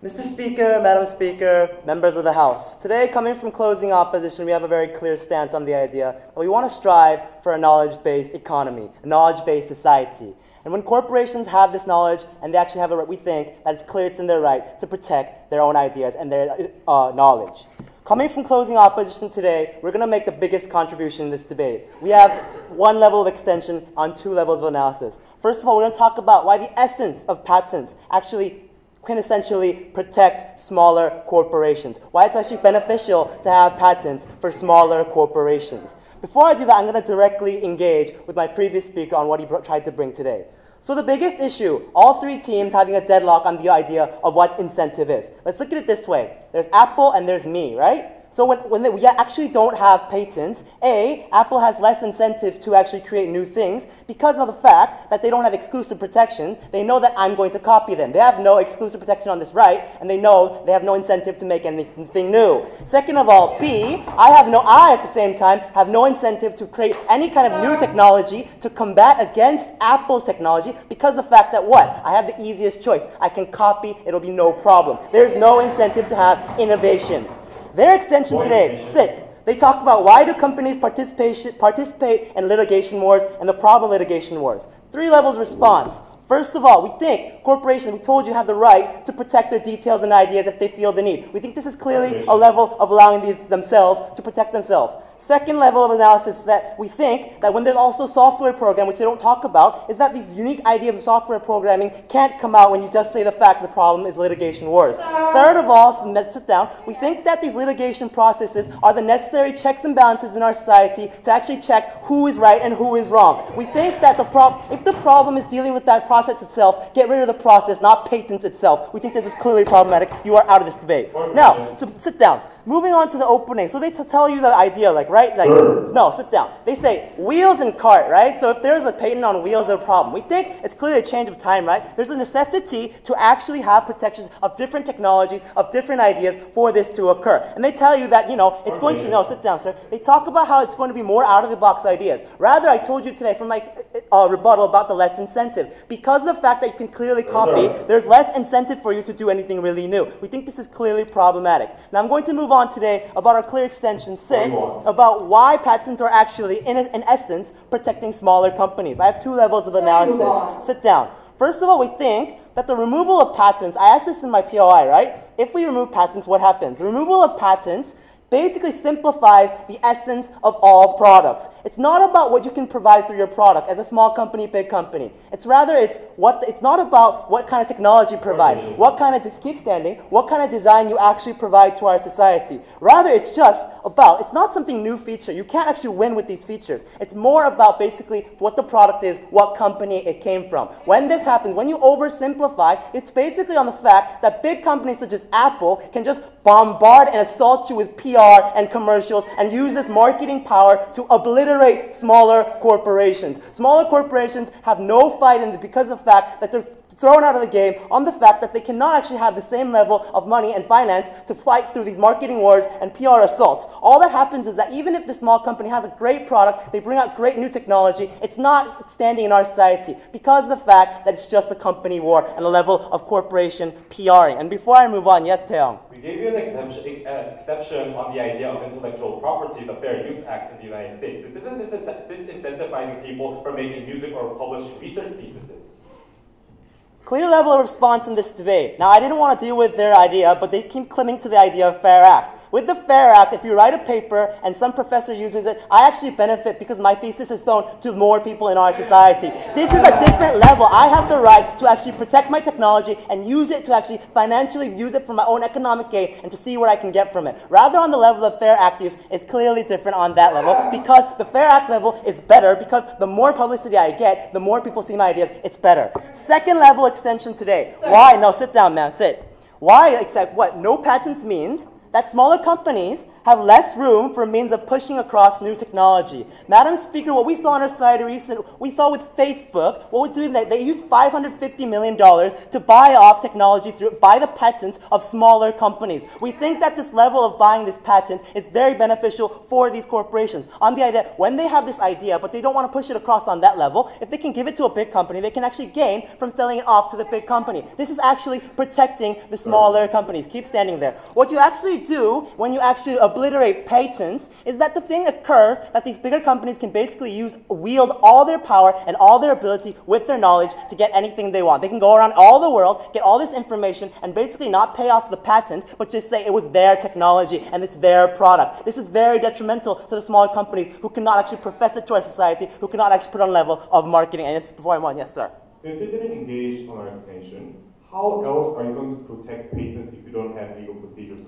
Mr. Speaker, Madam Speaker, members of the House, today, coming from closing opposition, we have a very clear stance on the idea that we want to strive for a knowledge based economy, a knowledge based society. And when corporations have this knowledge and they actually have a right, we think that it's clear it's in their right to protect their own ideas and their uh, knowledge. Coming from closing opposition today, we're going to make the biggest contribution in this debate. We have one level of extension on two levels of analysis. First of all, we're going to talk about why the essence of patents actually quintessentially protect smaller corporations, why it's actually beneficial to have patents for smaller corporations. Before I do that, I'm going to directly engage with my previous speaker on what he tried to bring today. So the biggest issue, all three teams having a deadlock on the idea of what incentive is. Let's look at it this way. There's Apple and there's me, right? So when, when they, we actually don't have patents, A, Apple has less incentive to actually create new things because of the fact that they don't have exclusive protection. They know that I'm going to copy them. They have no exclusive protection on this right, and they know they have no incentive to make anything new. Second of all, B, I have no, I at the same time have no incentive to create any kind of new technology to combat against Apple's technology because of the fact that what? I have the easiest choice. I can copy, it'll be no problem. There's no incentive to have innovation. Their extension today, sit. They talk about why do companies participate in litigation wars and the problem of litigation wars. Three levels response. First of all, we think corporations, we told you, have the right to protect their details and ideas if they feel the need. We think this is clearly a level of allowing the, themselves to protect themselves. Second level of analysis is that we think that when there's also software program, which they don't talk about, is that these unique ideas of software programming can't come out when you just say the fact the problem is litigation wars. Third of all, that sit down, we think that these litigation processes are the necessary checks and balances in our society to actually check who is right and who is wrong. We think that the problem, if the problem is dealing with that process itself, get rid of the process, not patents itself. We think this is clearly problematic. You are out of this debate. Now, to sit down. Moving on to the opening. So they tell you the idea, like, right? Like, no, sit down. They say wheels and cart, right? So if there's a patent on wheels, there's a problem. We think it's clearly a change of time, right? There's a necessity to actually have protections of different technologies, of different ideas for this to occur. And they tell you that, you know, it's going to, no, sit down, sir. They talk about how it's going to be more out of the box ideas. Rather, I told you today from my uh, rebuttal about the less incentive. Because of the fact that you can clearly copy, there's less incentive for you to do anything really new. We think this is clearly problematic. Now, I'm going to move on today about our clear extension sit, about why patents are actually, in, in essence, protecting smaller companies. I have two levels of analysis. Sit down. First of all, we think that the removal of patents, I asked this in my POI, right? If we remove patents, what happens? The removal of patents basically simplifies the essence of all products. It's not about what you can provide through your product as a small company, big company. It's rather it's what it's not about what kind of technology you provide, what kind of keep standing, what kind of design you actually provide to our society. Rather, it's just about it's not something new feature. You can't actually win with these features. It's more about basically what the product is, what company it came from. When this happens, when you oversimplify, it's basically on the fact that big companies such as Apple can just bombard and assault you with PR and commercials and uses marketing power to obliterate smaller corporations. Smaller corporations have no fight in the, because of the fact that they're thrown out of the game on the fact that they cannot actually have the same level of money and finance to fight through these marketing wars and PR assaults. All that happens is that even if the small company has a great product, they bring out great new technology, it's not standing in our society because of the fact that it's just a company war and a level of corporation PRing. And before I move on, yes, Taeyong. We gave you an exemption, uh, exception on the idea of intellectual property, the Fair Use Act in the United States. This isn't dis- disincentivizing people from making music or publishing research pieces. Clear level of response in this debate. Now, I didn't want to deal with their idea, but they keep clinging to the idea of Fair Act. With the FAIR Act, if you write a paper and some professor uses it, I actually benefit because my thesis is known to more people in our society. This is a different level. I have the right to actually protect my technology and use it to actually financially use it for my own economic gain and to see what I can get from it. Rather on the level of FAIR Act use, it's clearly different on that level because the FAIR Act level is better because the more publicity I get, the more people see my ideas, it's better. Second level extension today. Why? No, sit down, man, sit. Why accept what no patents means that smaller companies have less room for means of pushing across new technology. Madam Speaker, what we saw on our side recent, we saw with Facebook, what was doing that they used $550 million to buy off technology through, buy the patents of smaller companies. We think that this level of buying this patent is very beneficial for these corporations. On the idea, when they have this idea, but they don't want to push it across on that level, if they can give it to a big company, they can actually gain from selling it off to the big company. This is actually protecting the smaller companies. Keep standing there. What you actually do when you actually obliterate patents is that the thing occurs that these bigger companies can basically use, wield all their power and all their ability with their knowledge to get anything they want. They can go around all the world, get all this information, and basically not pay off the patent, but just say it was their technology and it's their product. This is very detrimental to the smaller companies who cannot actually profess it to our society, who cannot actually put on level of marketing. And just before I on, yes, sir. Since you didn't engage on our extension, how else are you going to protect patents if you don't have legal procedures?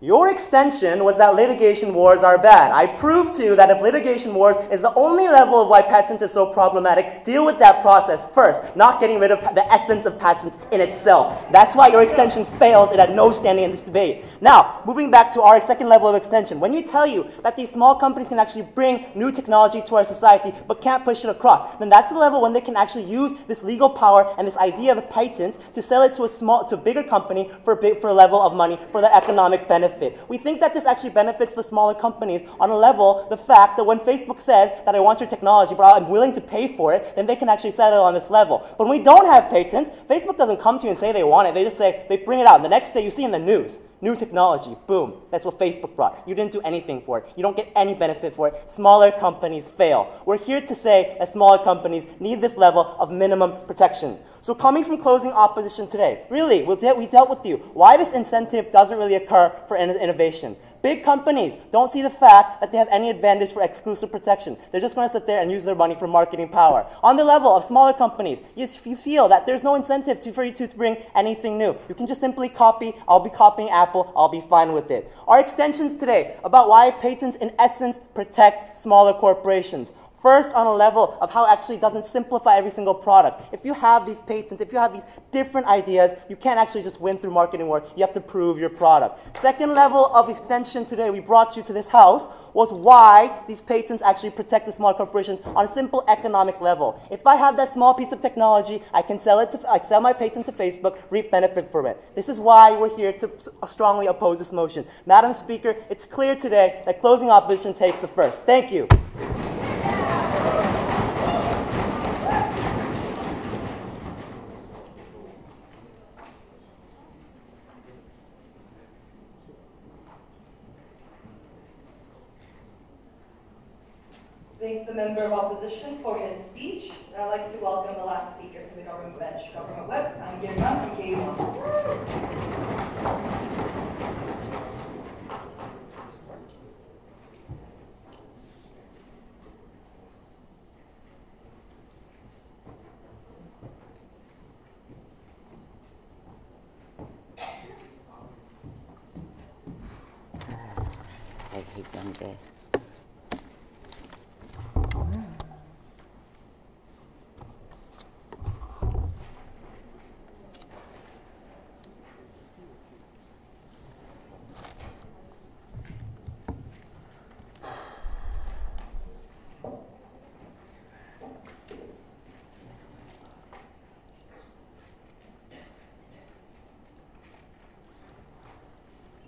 Your extension was that litigation wars are bad. I proved to you that if litigation wars is the only level of why patents is so problematic, deal with that process first, not getting rid of the essence of patents in itself. That's why your extension fails. It had no standing in this debate. Now, moving back to our second level of extension, when we tell you that these small companies can actually bring new technology to our society but can't push it across, then that's the level when they can actually use this legal power and this idea of a patent to sell it to a small, to a bigger company for big, for a level of money for the economic benefit benefit. We think that this actually benefits the smaller companies on a level, the fact that when Facebook says that I want your technology, but I'm willing to pay for it, then they can actually settle on this level. But when we don't have patents, Facebook doesn't come to you and say they want it. They just say, they bring it out. And the next day you see in the news, new technology, boom. That's what Facebook brought. You didn't do anything for it. You don't get any benefit for it. Smaller companies fail. We're here to say that smaller companies need this level of minimum protection. So coming from closing opposition today, really, we dealt, with you why this incentive doesn't really occur for in- innovation. Big companies don't see the fact that they have any advantage for exclusive protection. They're just going to sit there and use their money for marketing power. On the level of smaller companies, you, feel that there's no incentive to, for you to bring anything new. You can just simply copy. I'll be copying Apple. I'll be fine with it. Our extensions today about why patents, in essence, protect smaller corporations. First, on a level of how actually it doesn't simplify every single product. If you have these patents, if you have these different ideas, you can't actually just win through marketing work. You have to prove your product. Second level of extension today we brought you to this house was why these patents actually protect the small corporations on a simple economic level. If I have that small piece of technology, I can sell it to, I sell my patent to Facebook, reap benefit from it. This is why we're here to uh, strongly oppose this motion. Madam Speaker, it's clear today that closing opposition takes the first. Thank you. Thank the member of opposition for his speech. And I'd like to welcome the last speaker from the government bench, Government Whip. I'm Girman from KU1. Day.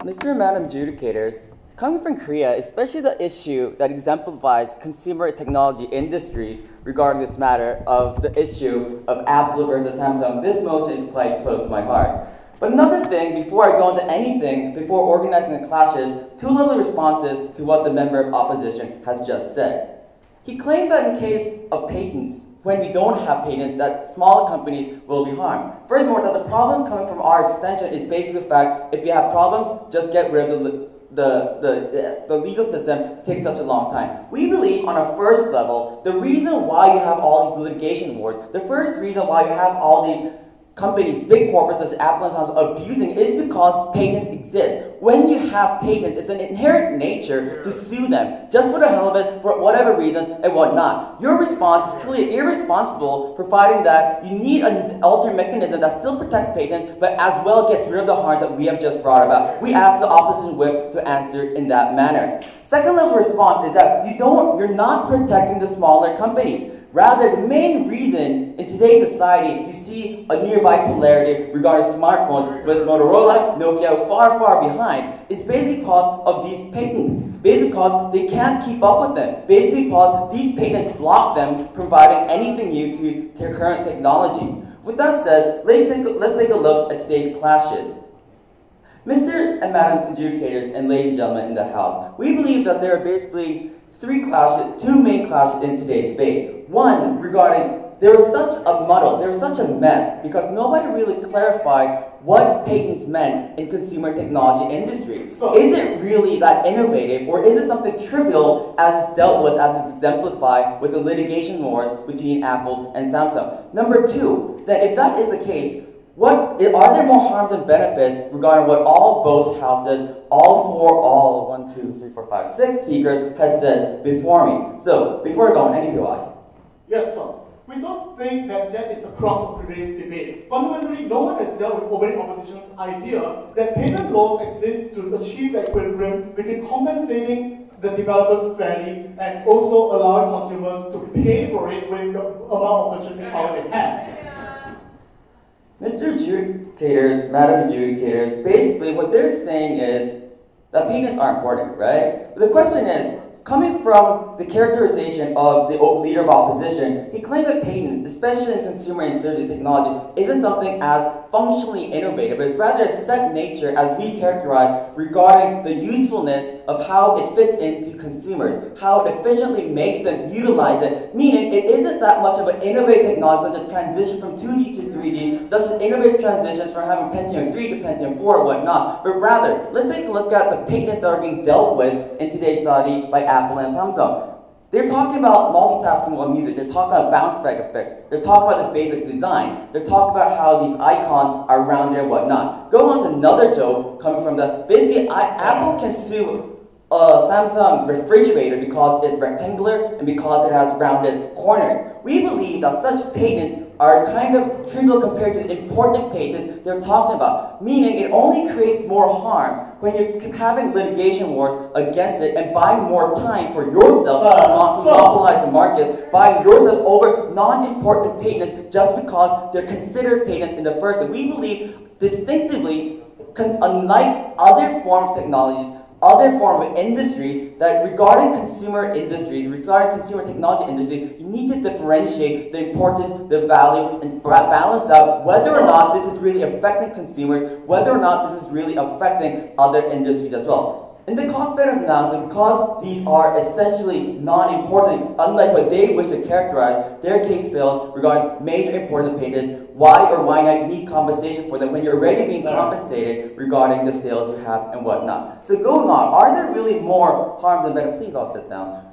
Mr. and Madam Adjudicators, coming from Korea, especially the issue that exemplifies consumer technology industries regarding this matter of the issue of Apple versus Samsung, this motion is quite close to my heart. But another thing, before I go into anything, before organizing the clashes, two little responses to what the member of opposition has just said. He claimed that in case of patents, when we don't have patents, that smaller companies will be harmed. Furthermore, that the problems coming from our extension is basically the fact if you have problems, just get rid of the, the, the, the legal system takes such a long time. We believe on a first level, the reason why you have all these litigation wars, the first reason why you have all these companies, big corporates such as Apple and Samsung abusing is because patents exist. When you have patents, it's an inherent nature to sue them, just for the hell of it, for whatever reasons and whatnot. Your response is clearly irresponsible, providing that you need an alternate mechanism that still protects patents, but as well gets rid of the harms that we have just brought about. We ask the opposition whip to answer in that manner. Second level response is that you don't, you're not protecting the smaller companies. Rather, the main reason in today's society you see a nearby polarity regarding smartphones with Motorola, Nokia far, far behind is basically because of these patents. Basically because they can't keep up with them. Basically because these patents block them providing anything new to their current technology. With that said, let's take, let's take a look at today's clashes. Mr. and Madam adjudicators and ladies and gentlemen in the House, we believe that there are basically three clashes, two main clashes in today's debate. One regarding there was such a muddle, there was such a mess because nobody really clarified what patents meant in consumer technology industry. So is it really that innovative or is it something trivial as it's dealt with, as it's exemplified with the litigation wars between Apple and Samsung? Number two, that if that is the case, what are there more harms and benefits regarding what all both houses, all four, all one, two, three, four, five, six speakers has said before me? So before going, any POIs? Yes, sir. We don't think that that is the crux of today's debate. Fundamentally, no one has dealt with overwhelming opposition's idea that patent laws exist to achieve equilibrium between compensating the developers fairly and also allowing consumers to pay for it with the amount of purchasing power they have. Mr. Adjudicators, Madam Adjudicators, basically what they're saying is that patents are important, right? But the question is, coming from the characterization of the old leader of opposition, he claimed that patents, especially in consumer and energy technology, isn't something as functionally innovative, but it's rather a set nature as we characterize regarding the usefulness of how it fits into consumers, how it efficiently makes them utilize it, meaning it isn't that much of an innovative technology such as transition from 2G to 3G 3G, such as innovative transitions from having Pentium 3 to Pentium 4 and whatnot, but rather, let's take a look at the patents that are being dealt with in today's society by Apple and Samsung. They're talking about multitasking while music. They're talking about bounce back effects. They're talking about the basic design. They're talking about how these icons are rounded and whatnot. Go on to another joke coming from the basically I, Apple can sue a Samsung refrigerator because it's rectangular and because it has rounded corners. We believe that such patents are kind of trivial compared to the important patents they're talking about, meaning it only creates more harm when you're having litigation wars against it and buying more time for yourself to monopolize the markets, buying yourself over non-important patents just because they're considered patents in the first. And we believe distinctively, unlike other forms of technologies, other form of industries that regarding consumer industries, regarding consumer technology industry, you need to differentiate the importance, the value, and balance out whether or not this is really affecting consumers, whether or not this is really affecting other industries as well. In the cost-benefit analysis, because these are essentially non-important, unlike what they wish to characterize, their case fails regarding major important patents. Why or why not need compensation for them when you're already being compensated regarding the sales you have and whatnot. So going on, are there really more harms and benefits? Please all sit down.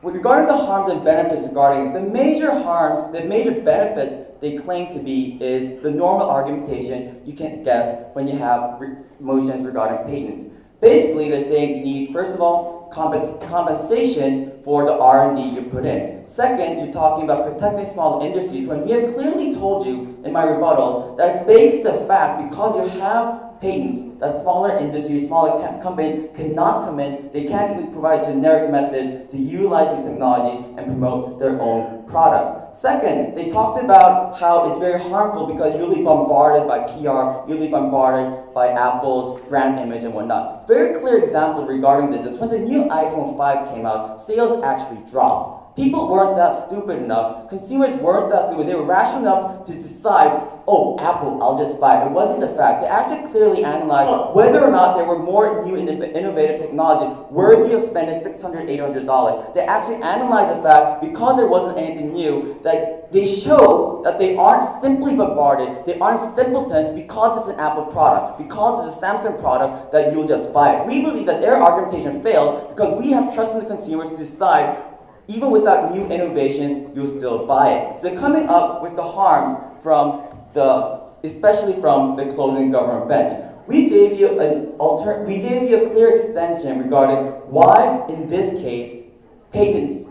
With regarding the harms and benefits regarding the major harms, the major benefits they claim to be is the normal argumentation you can guess when you have re- motions regarding patents. Basically, they're saying you need, first of all, comp- compensation for the R&D you put in. Second, you're talking about protecting small industries when we have clearly told you in my rebuttals that it's based the fact because you have patents that smaller industries, smaller companies cannot come in, they can't even provide generic methods to utilize these technologies and promote their own products. Second, they talked about how it's very harmful because you'll be bombarded by PR, you'll be bombarded by Apple's brand image and whatnot. Very clear example regarding this is when the new iPhone 5 came out, sales actually dropped. People weren't that stupid enough. Consumers weren't that stupid. They were rational enough to decide, oh, Apple, I'll just buy it. It wasn't the fact. They actually clearly analyzed whether or not there were more new innovative technology worthy of spending $600, $800. They actually analyzed the fact because there wasn't anything new that they show that they aren't simply bombarded. They aren't simpletons because it's an Apple product, because it's a Samsung product that you'll just buy it. We believe that their argumentation fails because we have trust in the consumers to decide even without new innovations, you'll still buy it. So coming up with the harms from the, especially from the closing government bench. We gave you an alter, we gave you a clear extension regarding why, in this case, patents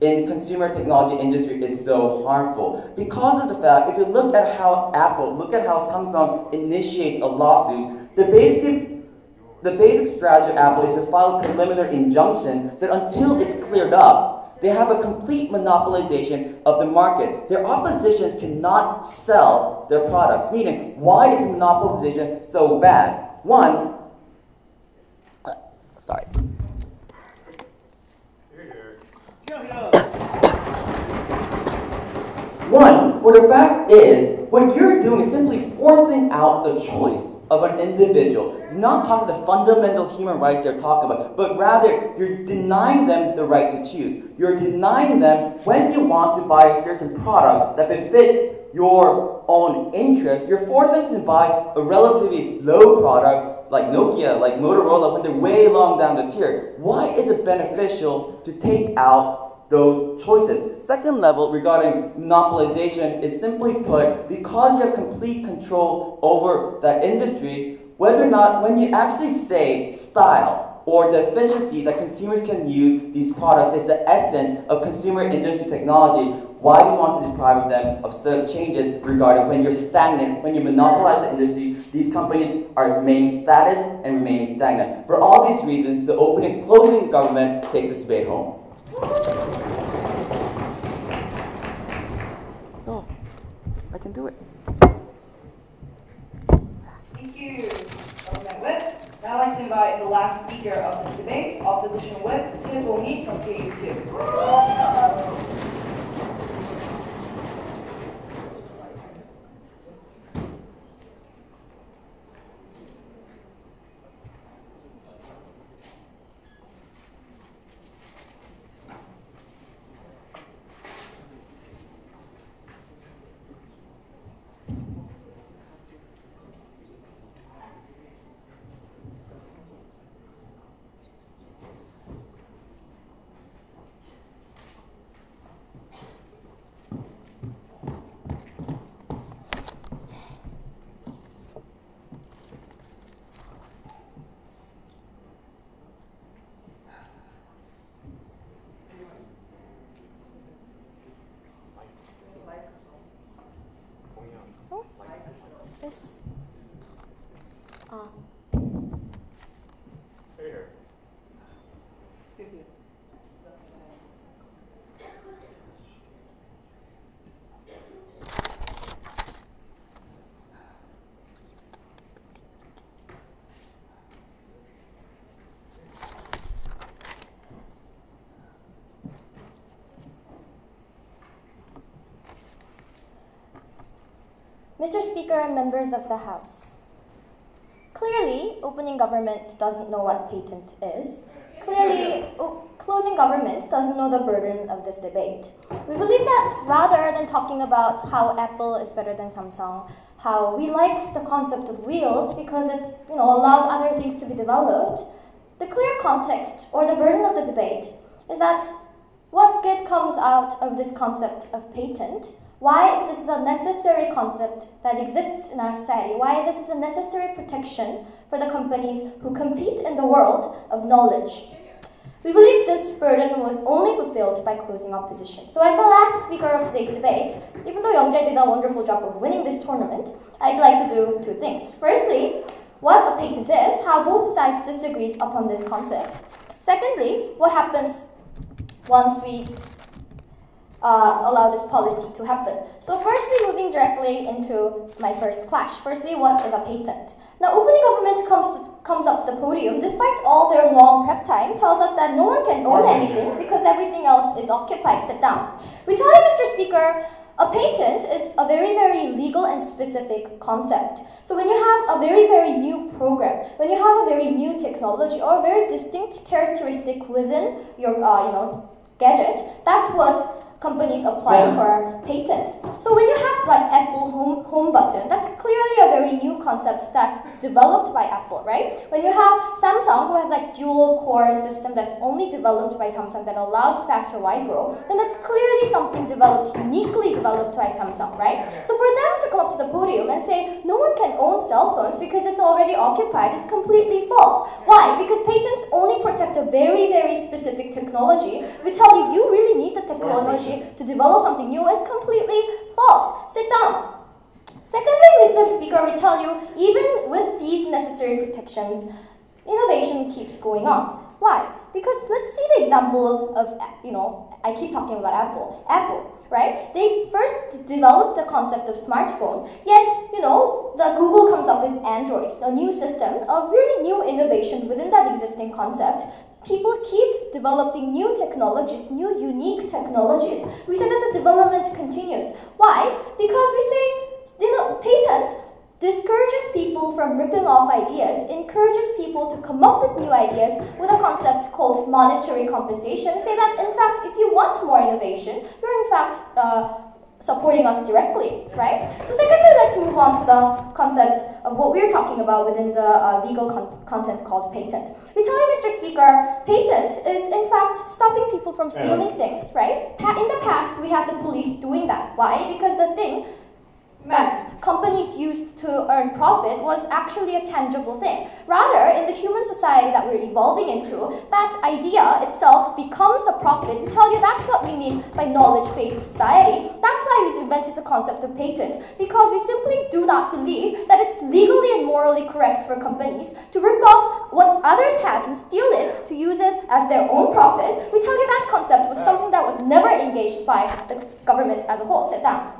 in consumer technology industry is so harmful. Because of the fact, if you look at how Apple, look at how Samsung initiates a lawsuit, the basic the basic strategy of Apple is to file a preliminary injunction so that until it's cleared up, they have a complete monopolization of the market. Their oppositions cannot sell their products. Meaning, why is monopolization so bad? One, sorry. One, for the fact is, what you're doing is simply forcing out the choice of an individual. You're not talking the fundamental human rights they're talking about, but rather you're denying them the right to choose. You're denying them when you want to buy a certain product that befits your own interest, you're forcing them to buy a relatively low product like Nokia, like Motorola, when they're way long down the tier. Why is it beneficial to take out those choices. Second level regarding monopolization is simply put, because you have complete control over that industry, whether or not when you actually say style or the efficiency that consumers can use these products is the essence of consumer industry technology, why do you want to deprive them of certain changes regarding when you're stagnant, when you monopolize the industry, these companies are remaining status and remaining stagnant. For all these reasons, the opening closing government takes this debate home. No, I can do it. Thank you, Government Whip. Now I'd like to invite the last speaker of this debate, Opposition Whip Tae Dong-hee from KU2. It's, ah. Here. Mr. Speaker and members of the House. Clearly, opening government doesn't know what patent is. Clearly, closing government doesn't know the burden of this debate. We believe that rather than talking about how Apple is better than Samsung, how we like the concept of wheels because it you know, allowed other things to be developed, the clear context or the burden of the debate is that what good comes out of this concept of patent? Why is this a necessary concept that exists in our society? Why this is a necessary protection for the companies who compete in the world of knowledge? We believe this burden was only fulfilled by closing opposition. So, as the last speaker of today's debate, even though Youngjae did a wonderful job of winning this tournament, I'd like to do two things. Firstly, what a patent is, how both sides disagreed upon this concept. Secondly, what happens once we uh, allow this policy to happen. So, firstly, moving directly into my first clash. Firstly, what is a patent? Now, opening government comes to, comes up to the podium, despite all their long prep time, tells us that no one can own anything because everything else is occupied. Sit down. We tell you, Mr. Speaker, a patent is a very, very legal and specific concept. So when you have a very, very new program, when you have a very new technology or a very distinct characteristic within your, uh, you know, gadget, that's what companies apply Yeah. for patents. So when you have like Apple home home button, that's clearly a very new concept that's developed by Apple, right? When you have Samsung who has like dual core system that's only developed by Samsung that allows faster wide row, then that's clearly something developed uniquely developed by Samsung, right? So for them to come up to the podium and say no one can own cell phones because it's already occupied is completely false. Why? Because patents only protect a very very specific technology. We tell you you really need the technology to develop something new is completely false. Sit down. Secondly, Mr. Speaker, we tell you, even with these necessary protections, innovation keeps going on. Why? Because let's see the example of, you know, I keep talking about Apple. Apple, right? They first developed the concept of smartphone, yet, you know, the Google comes up with Android, a new system, a really new innovation within that existing concept. People keep developing new technologies, new unique technologies. We say that the development continues. Why? Because we say, you know, patent discourages people from ripping off ideas, encourages people to come up with new ideas with a concept called monetary compensation. We say that, in fact, if you want more innovation, you're in fact uh, supporting us directly, right? So, secondly, let's move on to the concept of what we're talking about within the uh, legal con- content called patent. We tell you, Mr. Speaker, patent is in fact stopping people from stealing things, right? Pa- in the past, we had the police doing that. Why? Because the thing that companies used to earn profit was actually a tangible thing. Rather, in the human society that we're evolving into, that idea itself becomes the profit. We tell you that's what we mean by knowledge-based society. That's why we invented the concept of patent, because we simply do not believe that it's legally and morally correct for companies to rip off what others had and steal it to use it as their own profit. We tell you that concept was something that was never engaged by the government as a whole. Sit down.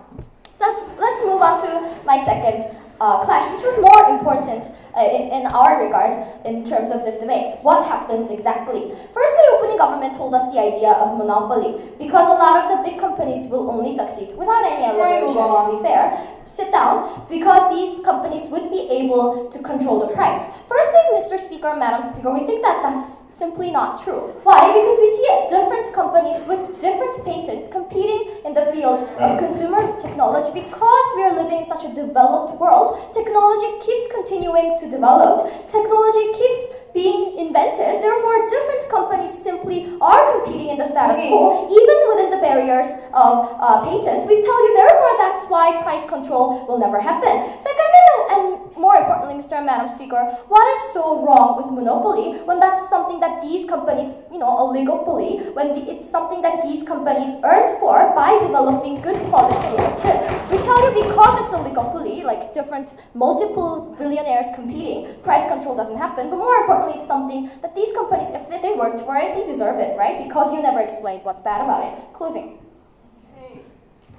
Let's, let's move on to my second uh, clash, which was more important uh, in, in our regard in terms of this debate. What happens exactly? Firstly, opening government told us the idea of monopoly, because a lot of the big companies will only succeed without any elevation, to be fair. Sit down, because these companies would be able to control the price. Firstly, Mr. Speaker, Madam Speaker, we think that that's simply not true. Why? Because we see different companies with different patents competing in the field of consumer technology because we are living in such a developed world. Technology keeps continuing to develop. Technology keeps being invented. Therefore, different companies simply are competing in the status quo, even within the barriers of uh, patents. We tell you, therefore, that's why price control will never happen. Secondly, and more importantly, Mr. and Madam Speaker, what is so wrong with monopoly when that's something that these companies, you know, oligopoly, when the, it's something that these companies earned for by developing good quality of goods. We tell you because it's oligopoly, like different multiple billionaires competing, price control doesn't happen. But more importantly, it's something that these companies, if they worked for it, they deserve it, right? Because you never explained what's bad about it. Closing.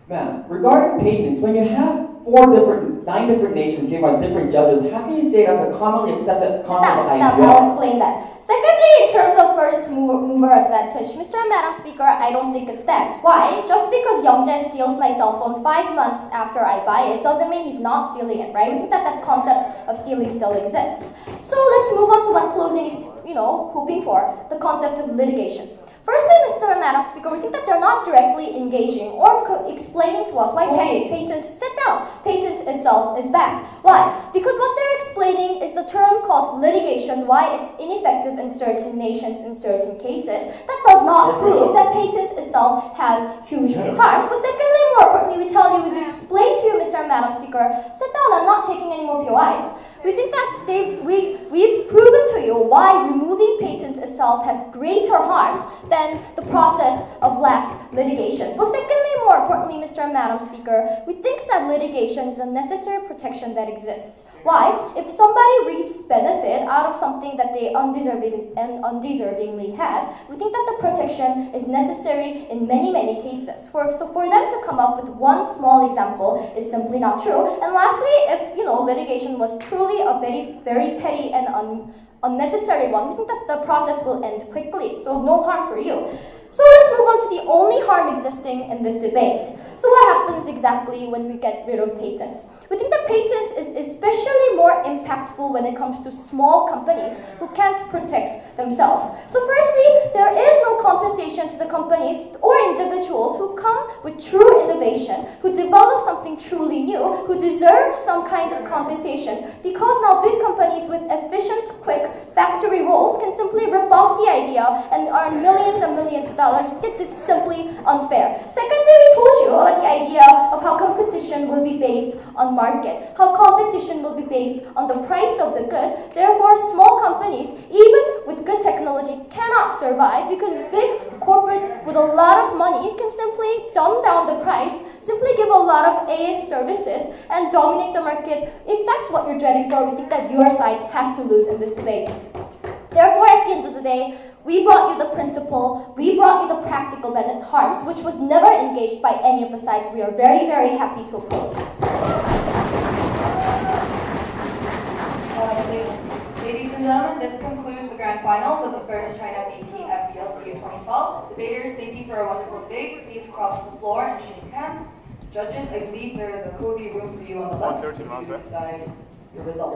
Ma'am, regarding patents, when you have four different, nine different nations give out different judges, how can you state as a commonly accepted Stop, concept stop, idea? I'll explain that. Secondly, in terms of first mover, mover advantage, Mr. and Madam Speaker, I don't think it stands. Why? Just because Youngjae steals my cell phone five months after I buy it doesn't mean he's not stealing it, right? We think that that concept of stealing still exists. So let's move on to what closing is, you know, hoping for, the concept of litigation. Firstly, Mr. and Madam Speaker, we think that they're not directly engaging or co- explaining to us why oh. pa- patent, sit down, patent itself is bad. Why? Because what they're explaining is the term called litigation, why it's ineffective in certain nations in certain cases. That does not prove that patent itself has huge harms. But secondly, more importantly, we tell you, we've explained to you, Mr. and Madam Speaker, sit down, I'm not taking any more POIs. We think that they, we, we've proven to you why removing patents itself has greater harms than the process of lax litigation. But secondly, more importantly, Mr. and Madam Speaker, we think that litigation is a necessary protection that exists. Why? If somebody reaps benefit out of something that they undeserving and undeservingly had, we think that the protection is necessary in many, many cases. For, so for them to come up with one small example is simply not true. And lastly, if you know litigation was truly a very, very petty and un, unnecessary one, we think that the process will end quickly. So no harm for you. So let's move on to the only harm existing in this debate. So what happens exactly when we get rid of patents? We think that patent is especially more impactful when it comes to small companies who can't protect themselves. So firstly, there is no compensation to the companies or individuals who come with true innovation, who develop something truly new, who deserve some kind of compensation because now big companies with efficient, quick factory roles can simply rip off the idea and earn millions and millions of dollars. It is simply unfair. Secondly, we told you about the idea of how competition will be based on market, how competition will be based on the price of the good. Therefore, small companies, even with good technology, cannot survive because big corporates with a lot of money can simply dumb down the price, simply give a lot of AS services, and dominate the market. If that's what you're dreading for, we think that your side has to lose in this debate. Therefore, at the end of the day, we brought you the principle, we brought you the practical benefit harms, which was never engaged by any of the sides. We are very, very happy to oppose. Alright, Ladies and gentlemen, this concludes the grand finals of the first China BP FBLCU 2012. Debaters, thank you for a wonderful debate. Please cross the floor and shake hands. Judges, I believe there is a cozy room for you on the left. 1:30 you decide your result.